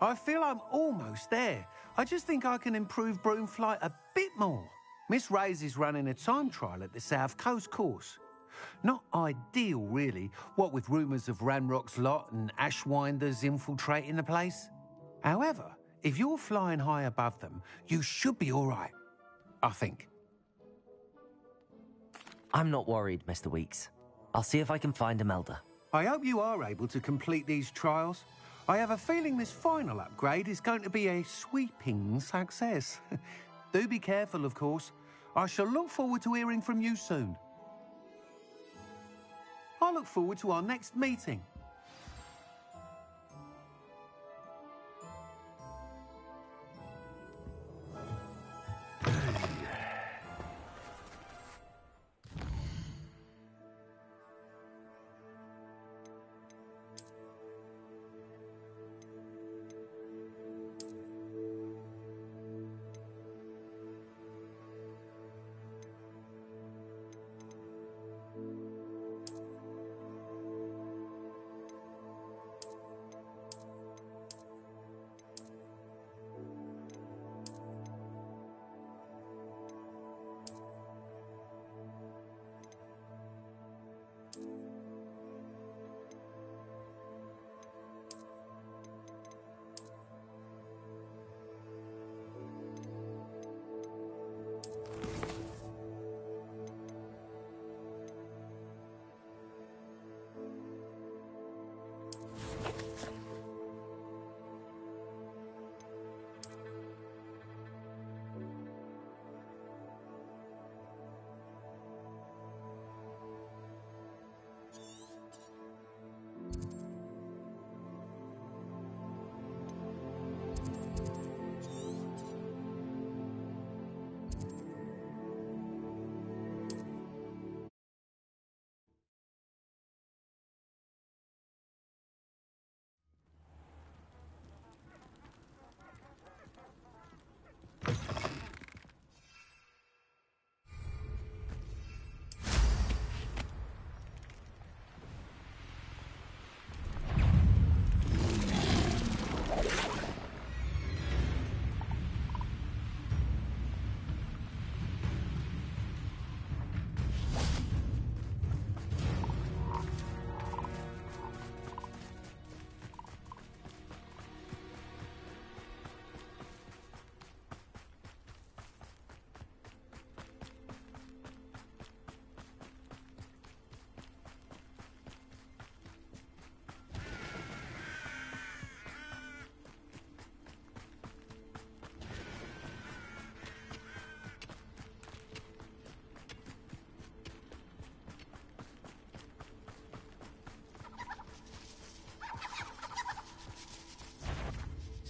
I feel I'm almost there. I just think I can improve broom flight a bit more. Miss Reyes is running a time trial at the South Coast course. Not ideal, really, what with rumours of Ranrock's lot and Ashwinders infiltrating the place. However, if you're flying high above them, you should be all right. I think. I'm not worried, Mr. Weeks. I'll see if I can find Imelda. I hope you are able to complete these trials. I have a feeling this final upgrade is going to be a sweeping success. (laughs) Do be careful, of course. I shall look forward to hearing from you soon. I look forward to our next meeting.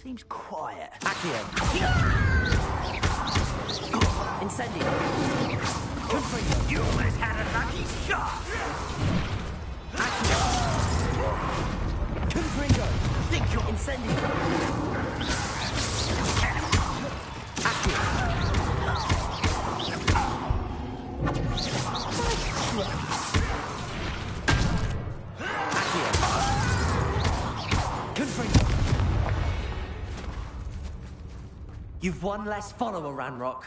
Seems quiet. Accio. Incendio. Confringo. You almost had a lucky shot. Confringo. Think you're Incendio. You've one less follower, Ranrock.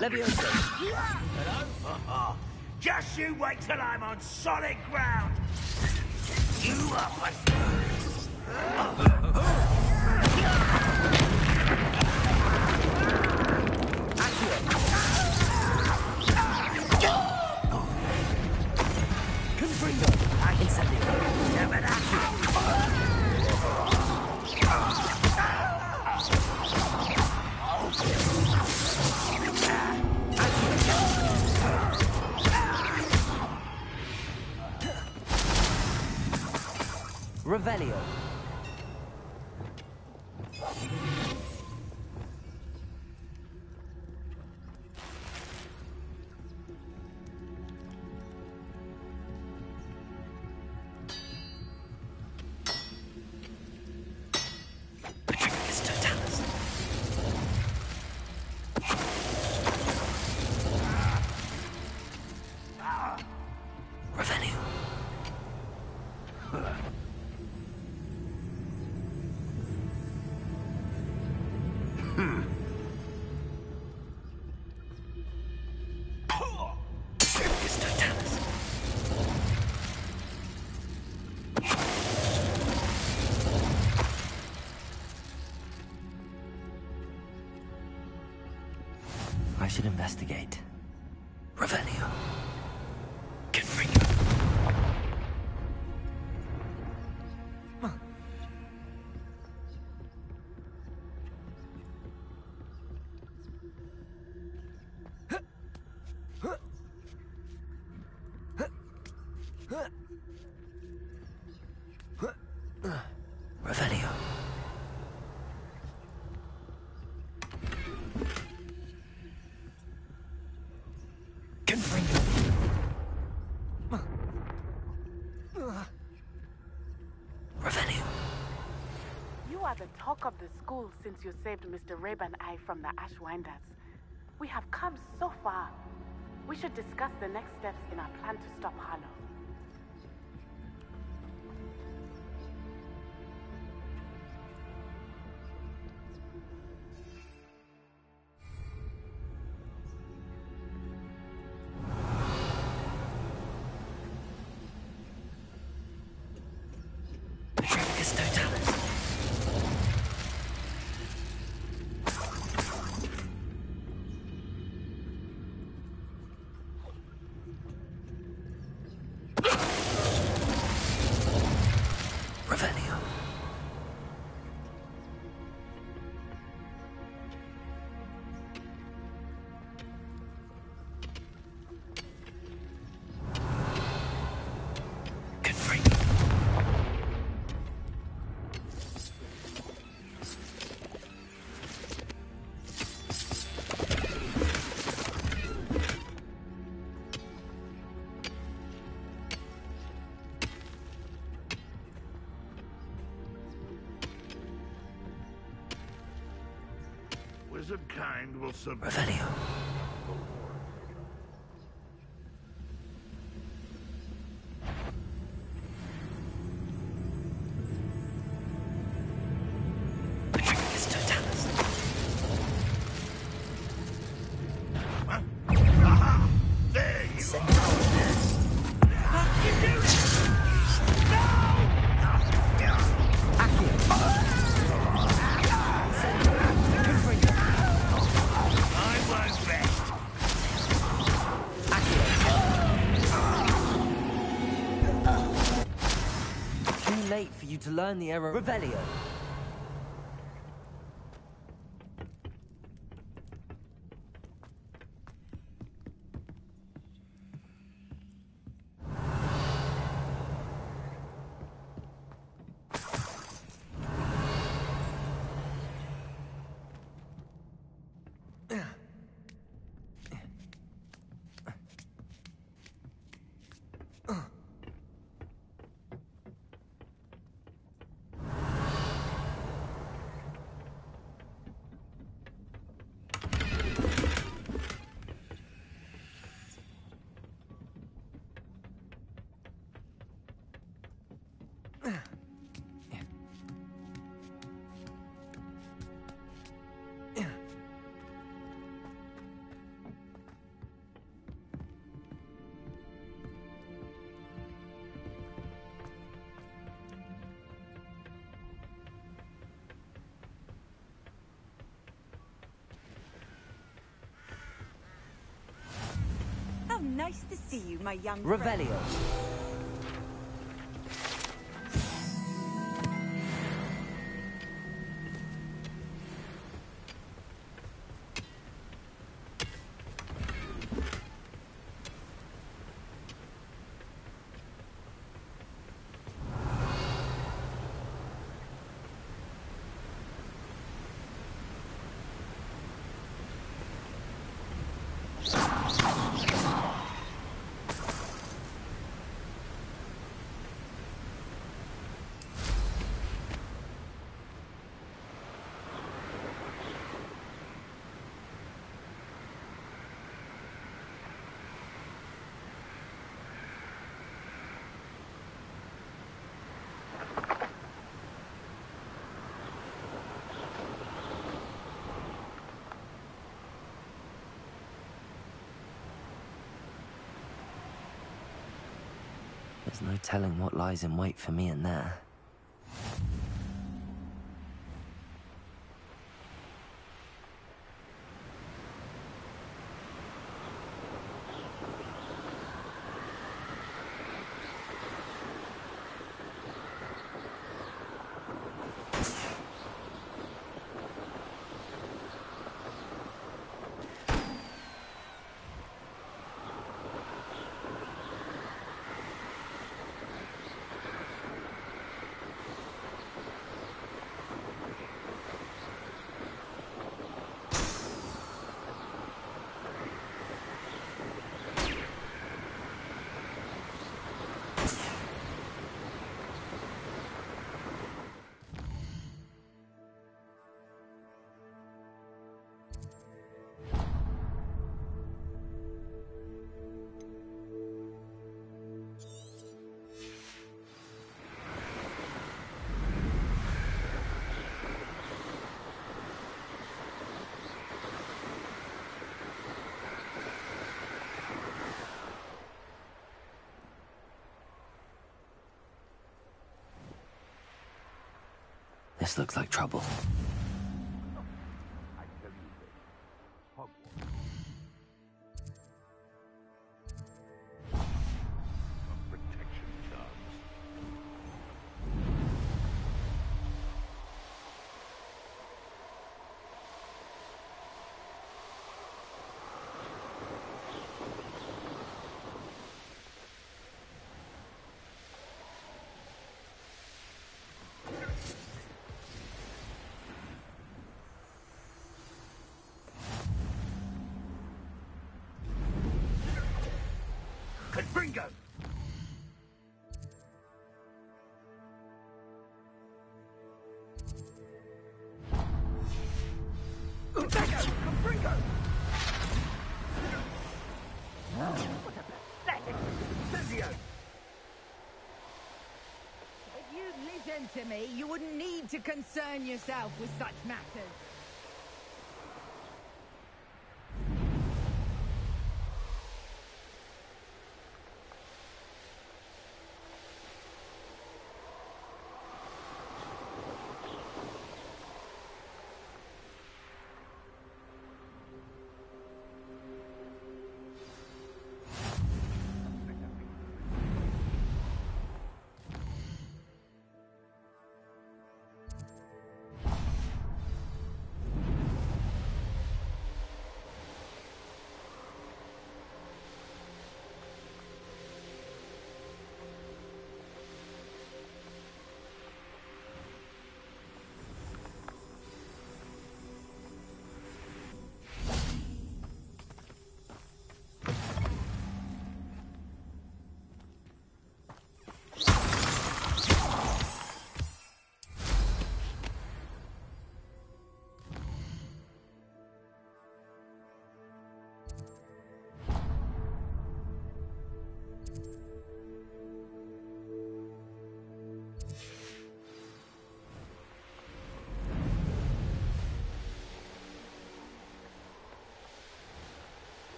Levioso. Hello? Uh-uh. Just you wait till I'm on solid ground. You up Revelio. Are the talk of the school since you saved Mr. Rabe and I from the Ashwinders. We have come so far. We should discuss the next steps in our plan to stop Harlow. Wizard kind will submit. Revelio. Learn the error. Revelio. See you, my young friend. There's no telling what lies in wait for me in there. This looks like trouble. To me, you wouldn't need to concern yourself with such matters.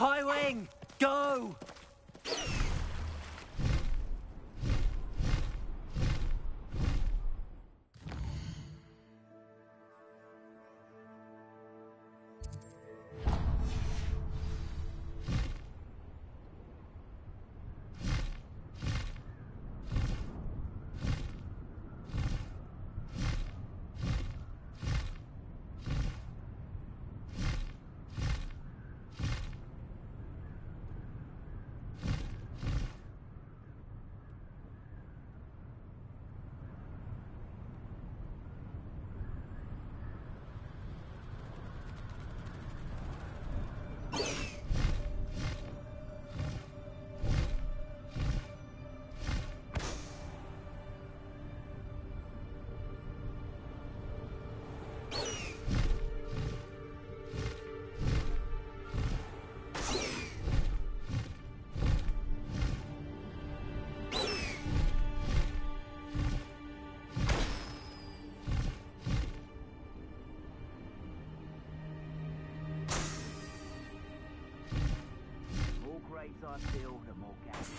Highwing, go! More gas.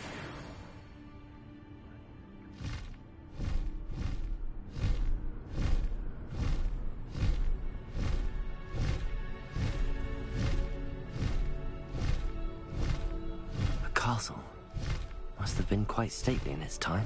A castle. Must have been quite stately in its time.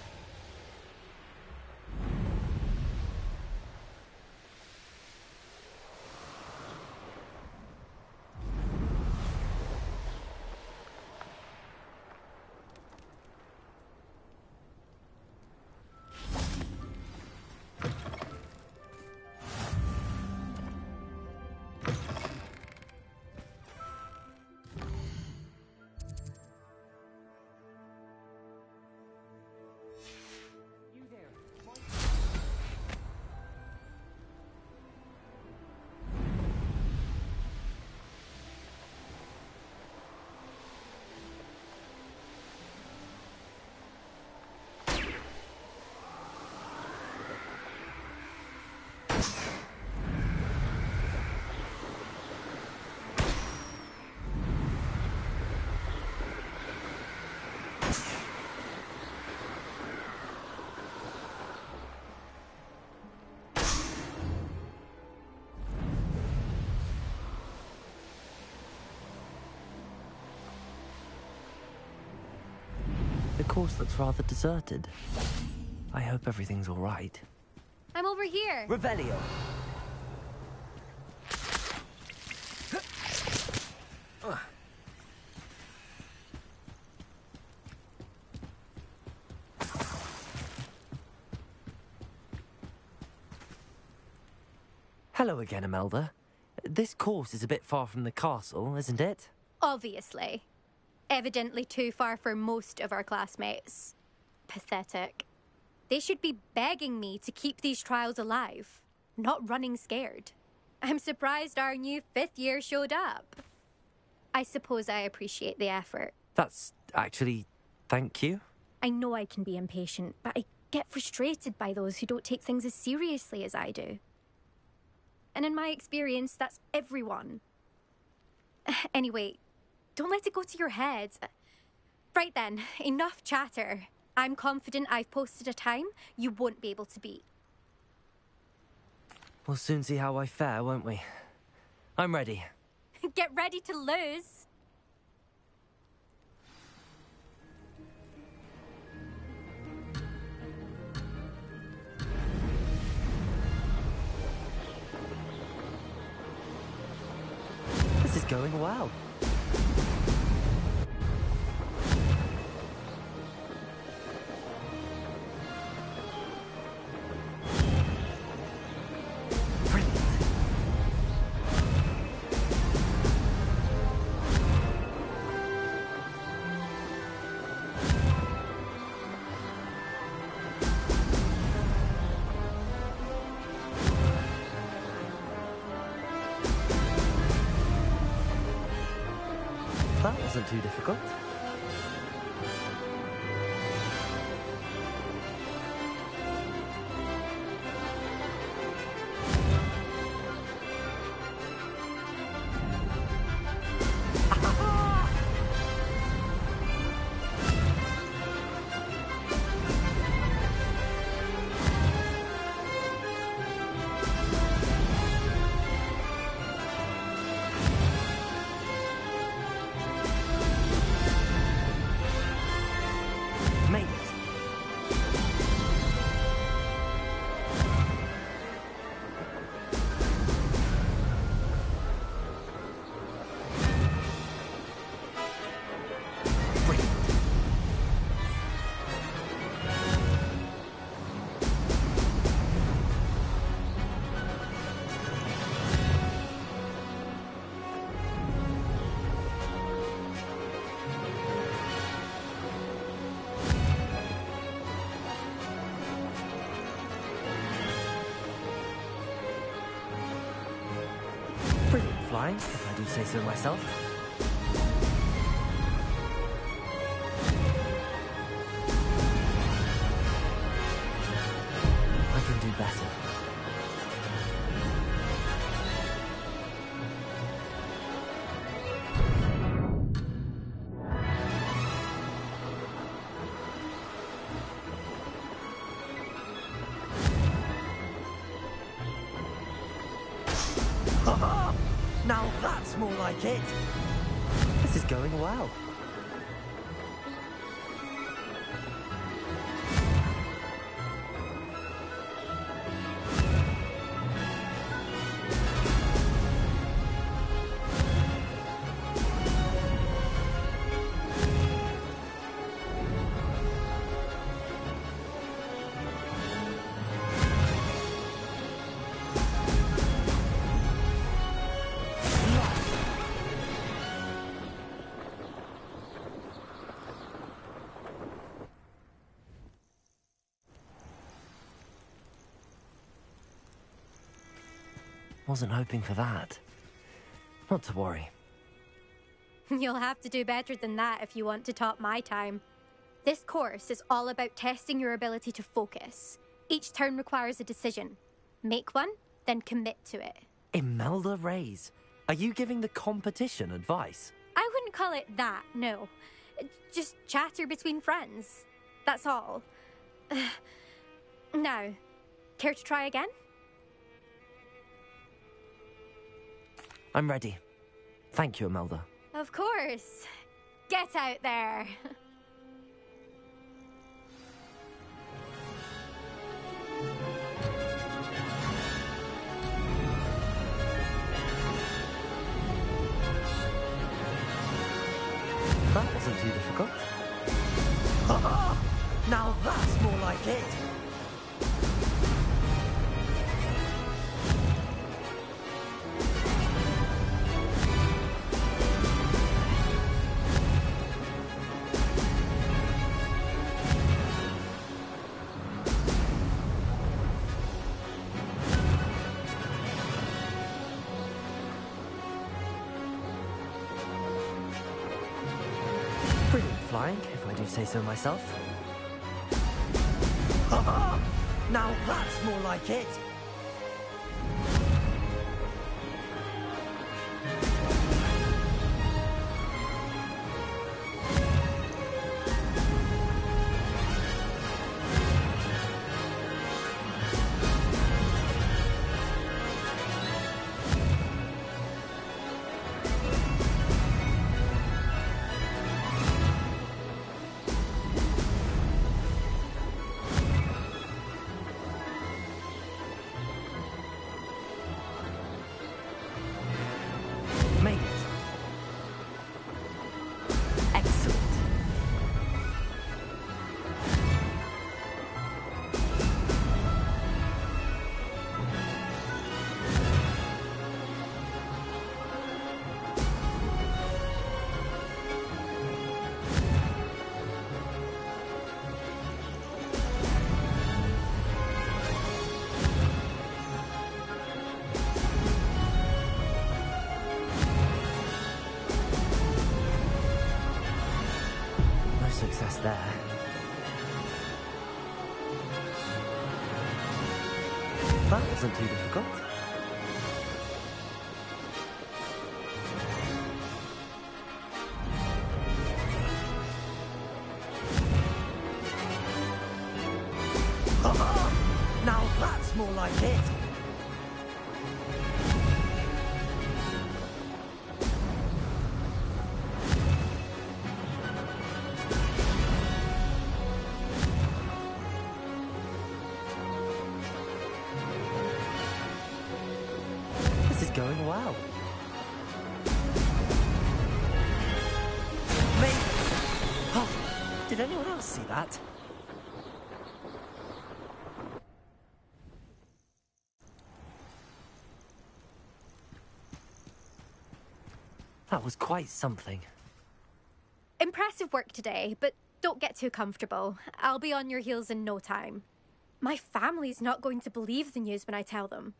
The course looks rather deserted. I hope everything's all right. I'm over here. Revelio. Hello again, Imelda. This course is a bit far from the castle, isn't it? Obviously. Evidently too far for most of our classmates. Pathetic. They should be begging me to keep these trials alive, not running scared. I'm surprised our new fifth year showed up. I suppose I appreciate the effort. That's actually. Thank you. I know I can be impatient, but I get frustrated by those who don't take things as seriously as I do. And in my experience, that's everyone. (sighs) Anyway, don't let it go to your head. Right then, enough chatter. I'm confident I've posted a time you won't be able to beat. We'll soon see how I fare, won't we? I'm ready. (laughs) Get ready to lose. This is going well. Say so myself. More like it. This is going well. Wasn't hoping for that. Not to worry. (laughs) You'll have to do better than that if you want to top my time. This course is all about testing your ability to focus. Each turn requires a decision. Make one, then commit to it. Imelda Reyes, are you giving the competition advice? I wouldn't call it that, no. Just chatter between friends. That's all. (sighs) now, care to try again? I'm ready. Thank you, Imelda. Of course. Get out there. That wasn't too difficult. (laughs) Now that's more like it. So myself. (laughs) Now that's more like it. Wasn't too difficult. Uh-uh. now that's more like it. That was quite something. Impressive work today, but don't get too comfortable. I'll be on your heels in no time. My family's not going to believe the news when I tell them.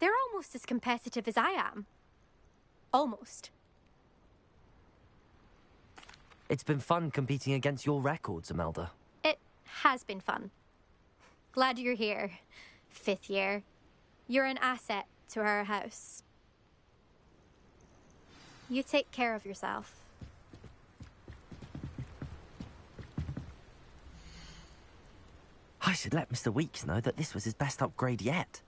They're almost as competitive as I am. Almost. It's been fun competing against your records, Imelda. It has been fun. Glad you're here. Fifth year. You're an asset to our house. You take care of yourself. I should let Mr. Weekes know that this was his best upgrade yet.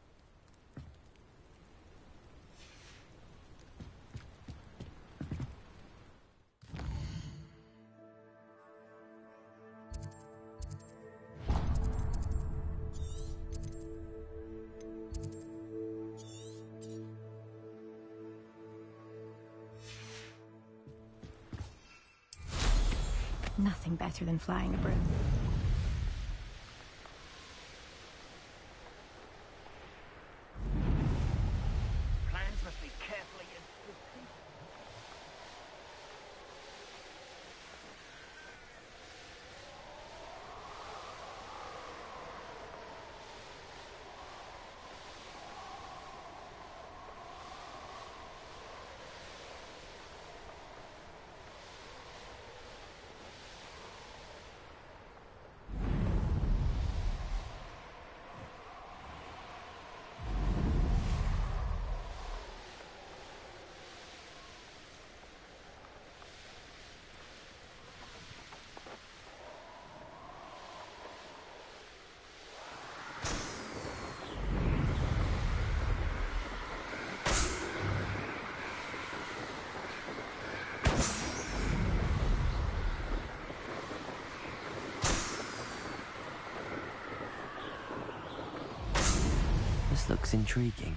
Better than flying a broom. Plans must be carefully and This looks intriguing.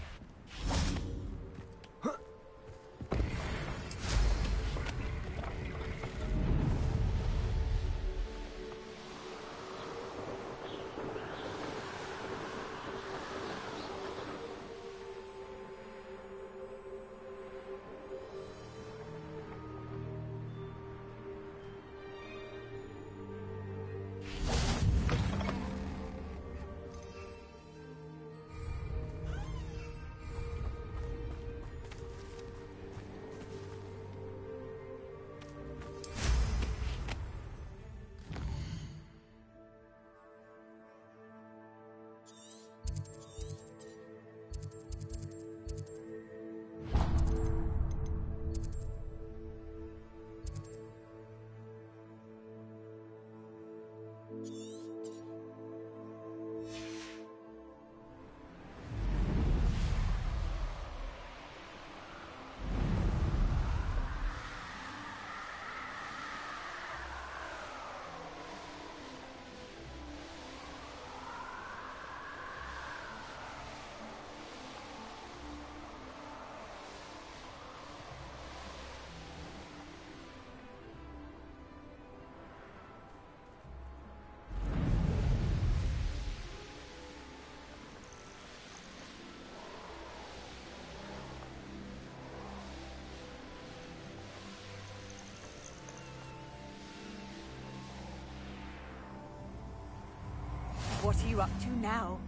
What are you up to now?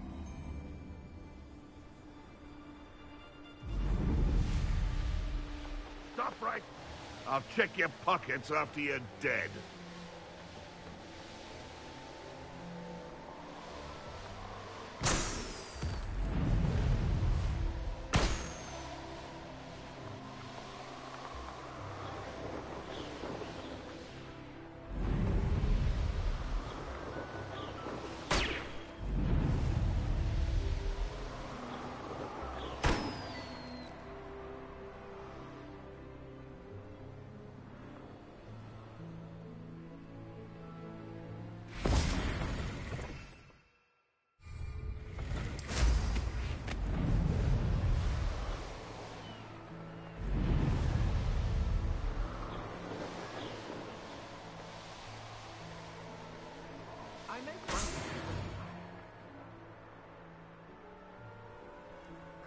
Stop right. I'll check your pockets after you're dead.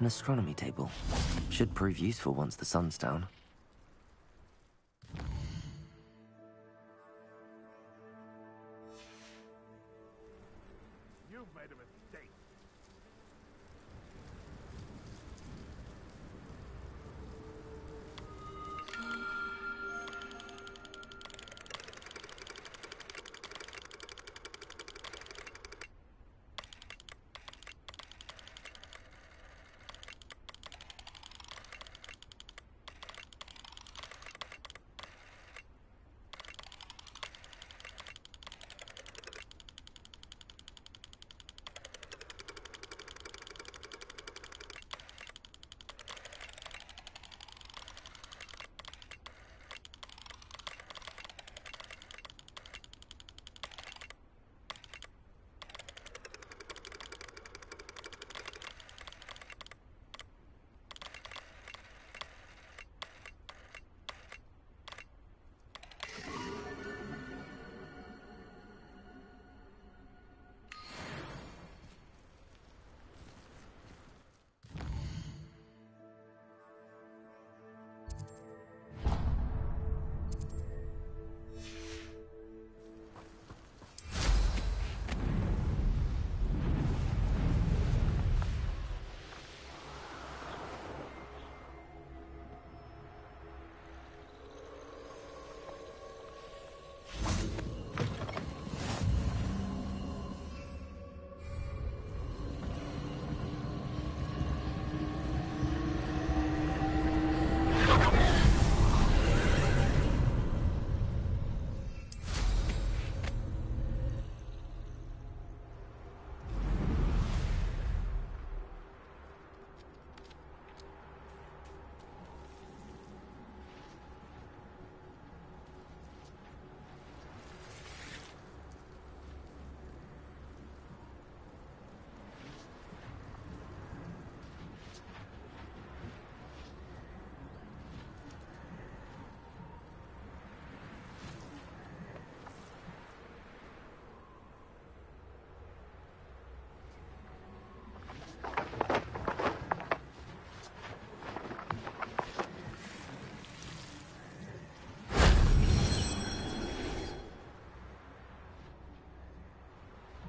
An astronomy table. Should prove useful once the sun's down.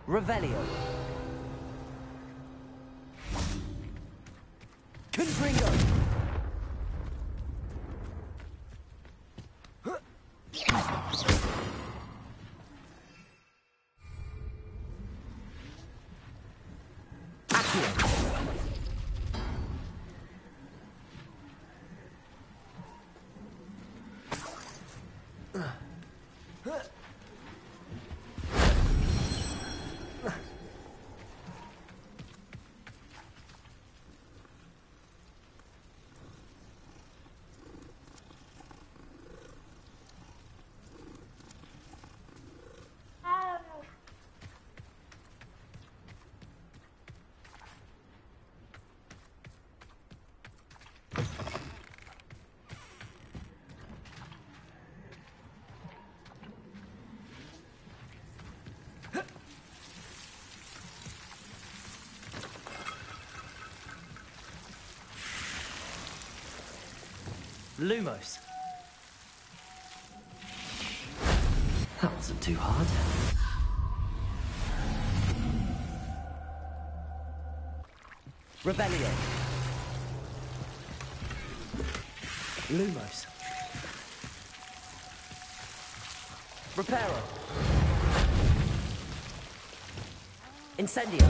Revelio. Lumos. That wasn't too hard. Revelio. Lumos. Reparo. Incendio.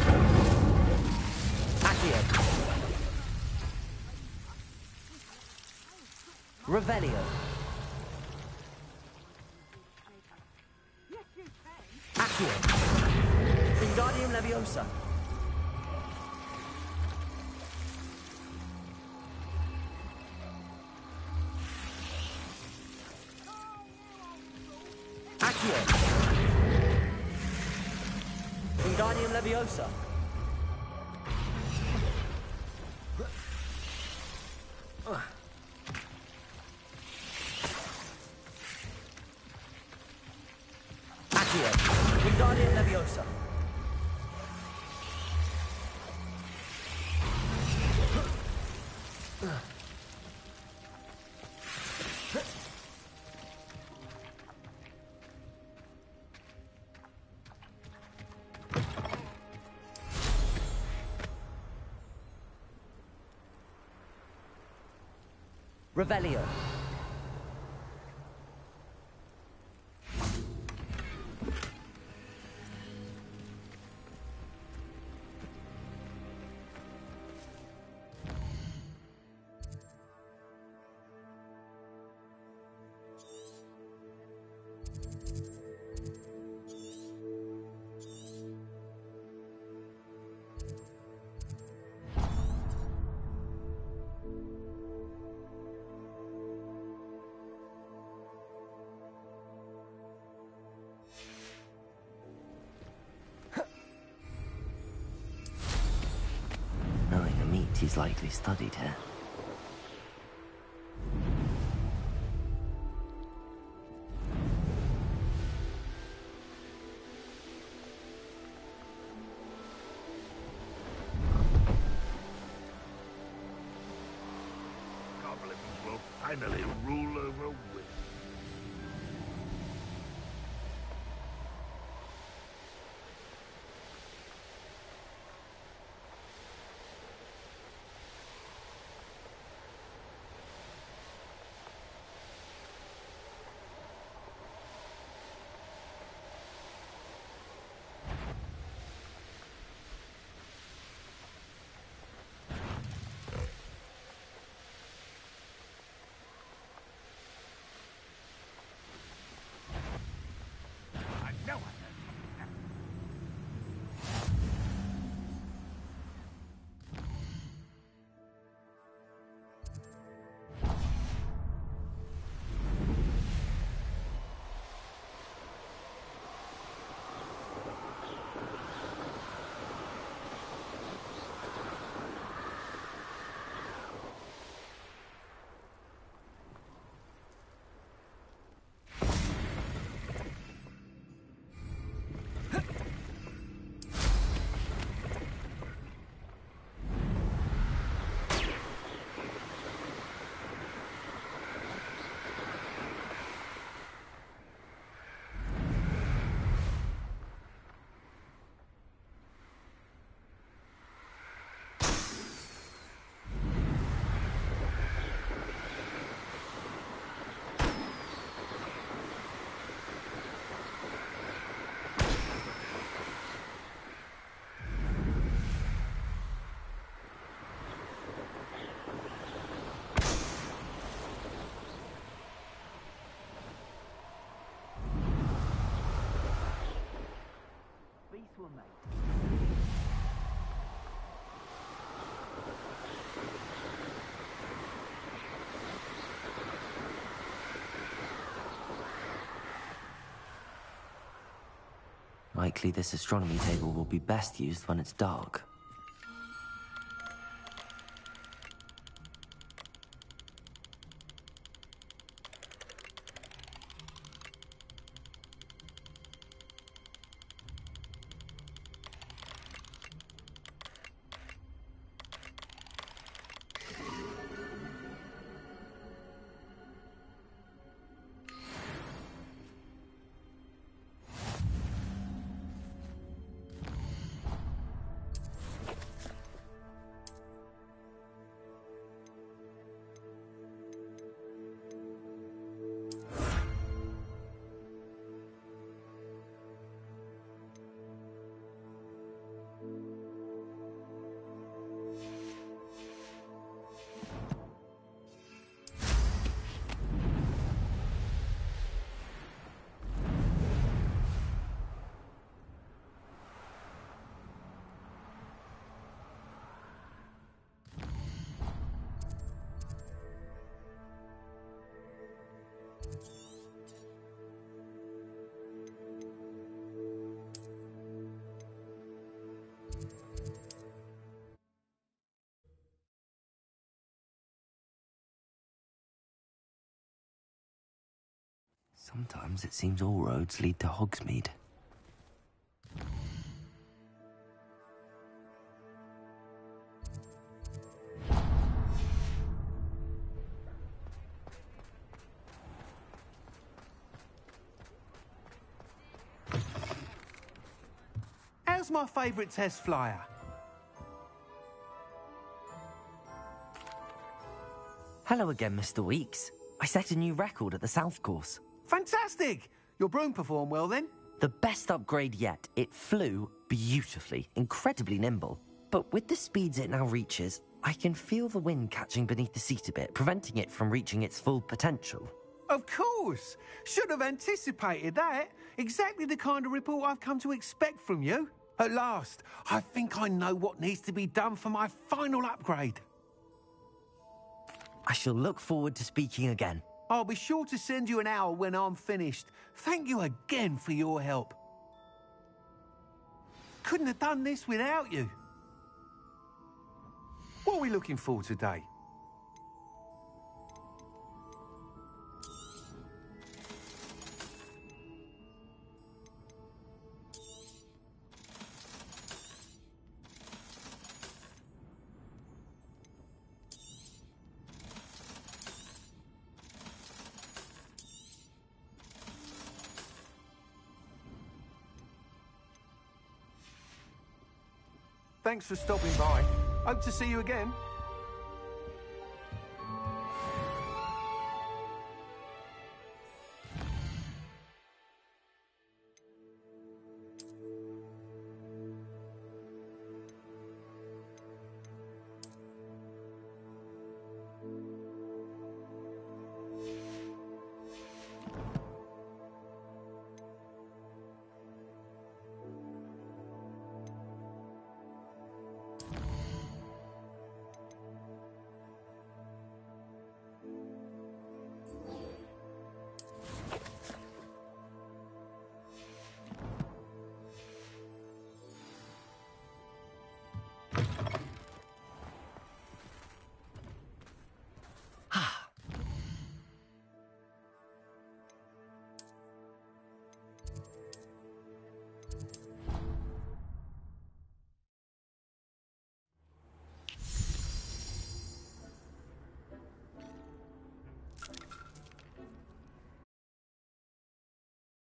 Accio. Revelio. Accio. Wingardium Leviosa. Accio. Wingardium Leviosa. Accio. Wingardium Leviosa. Revelio. Likely studied here. Likely this astronomy table will be best used when it's dark. Sometimes it seems all roads lead to Hogsmeade. How's my favourite test flyer? Hello again, Mr. Weekes. I set a new record at the South Course. Fantastic! Your broom performed well then? The best upgrade yet. It flew beautifully, incredibly nimble. But with the speeds it now reaches, I can feel the wind catching beneath the seat a bit, preventing it from reaching its full potential. Of course! Should have anticipated that. Exactly the kind of report I've come to expect from you. At last, I think I know what needs to be done for my final upgrade. I shall look forward to speaking again. I'll be sure to send you an hour when I'm finished. Thank you again for your help. Couldn't have done this without you. What are we looking for today? Thanks for stopping by. Hope to see you again.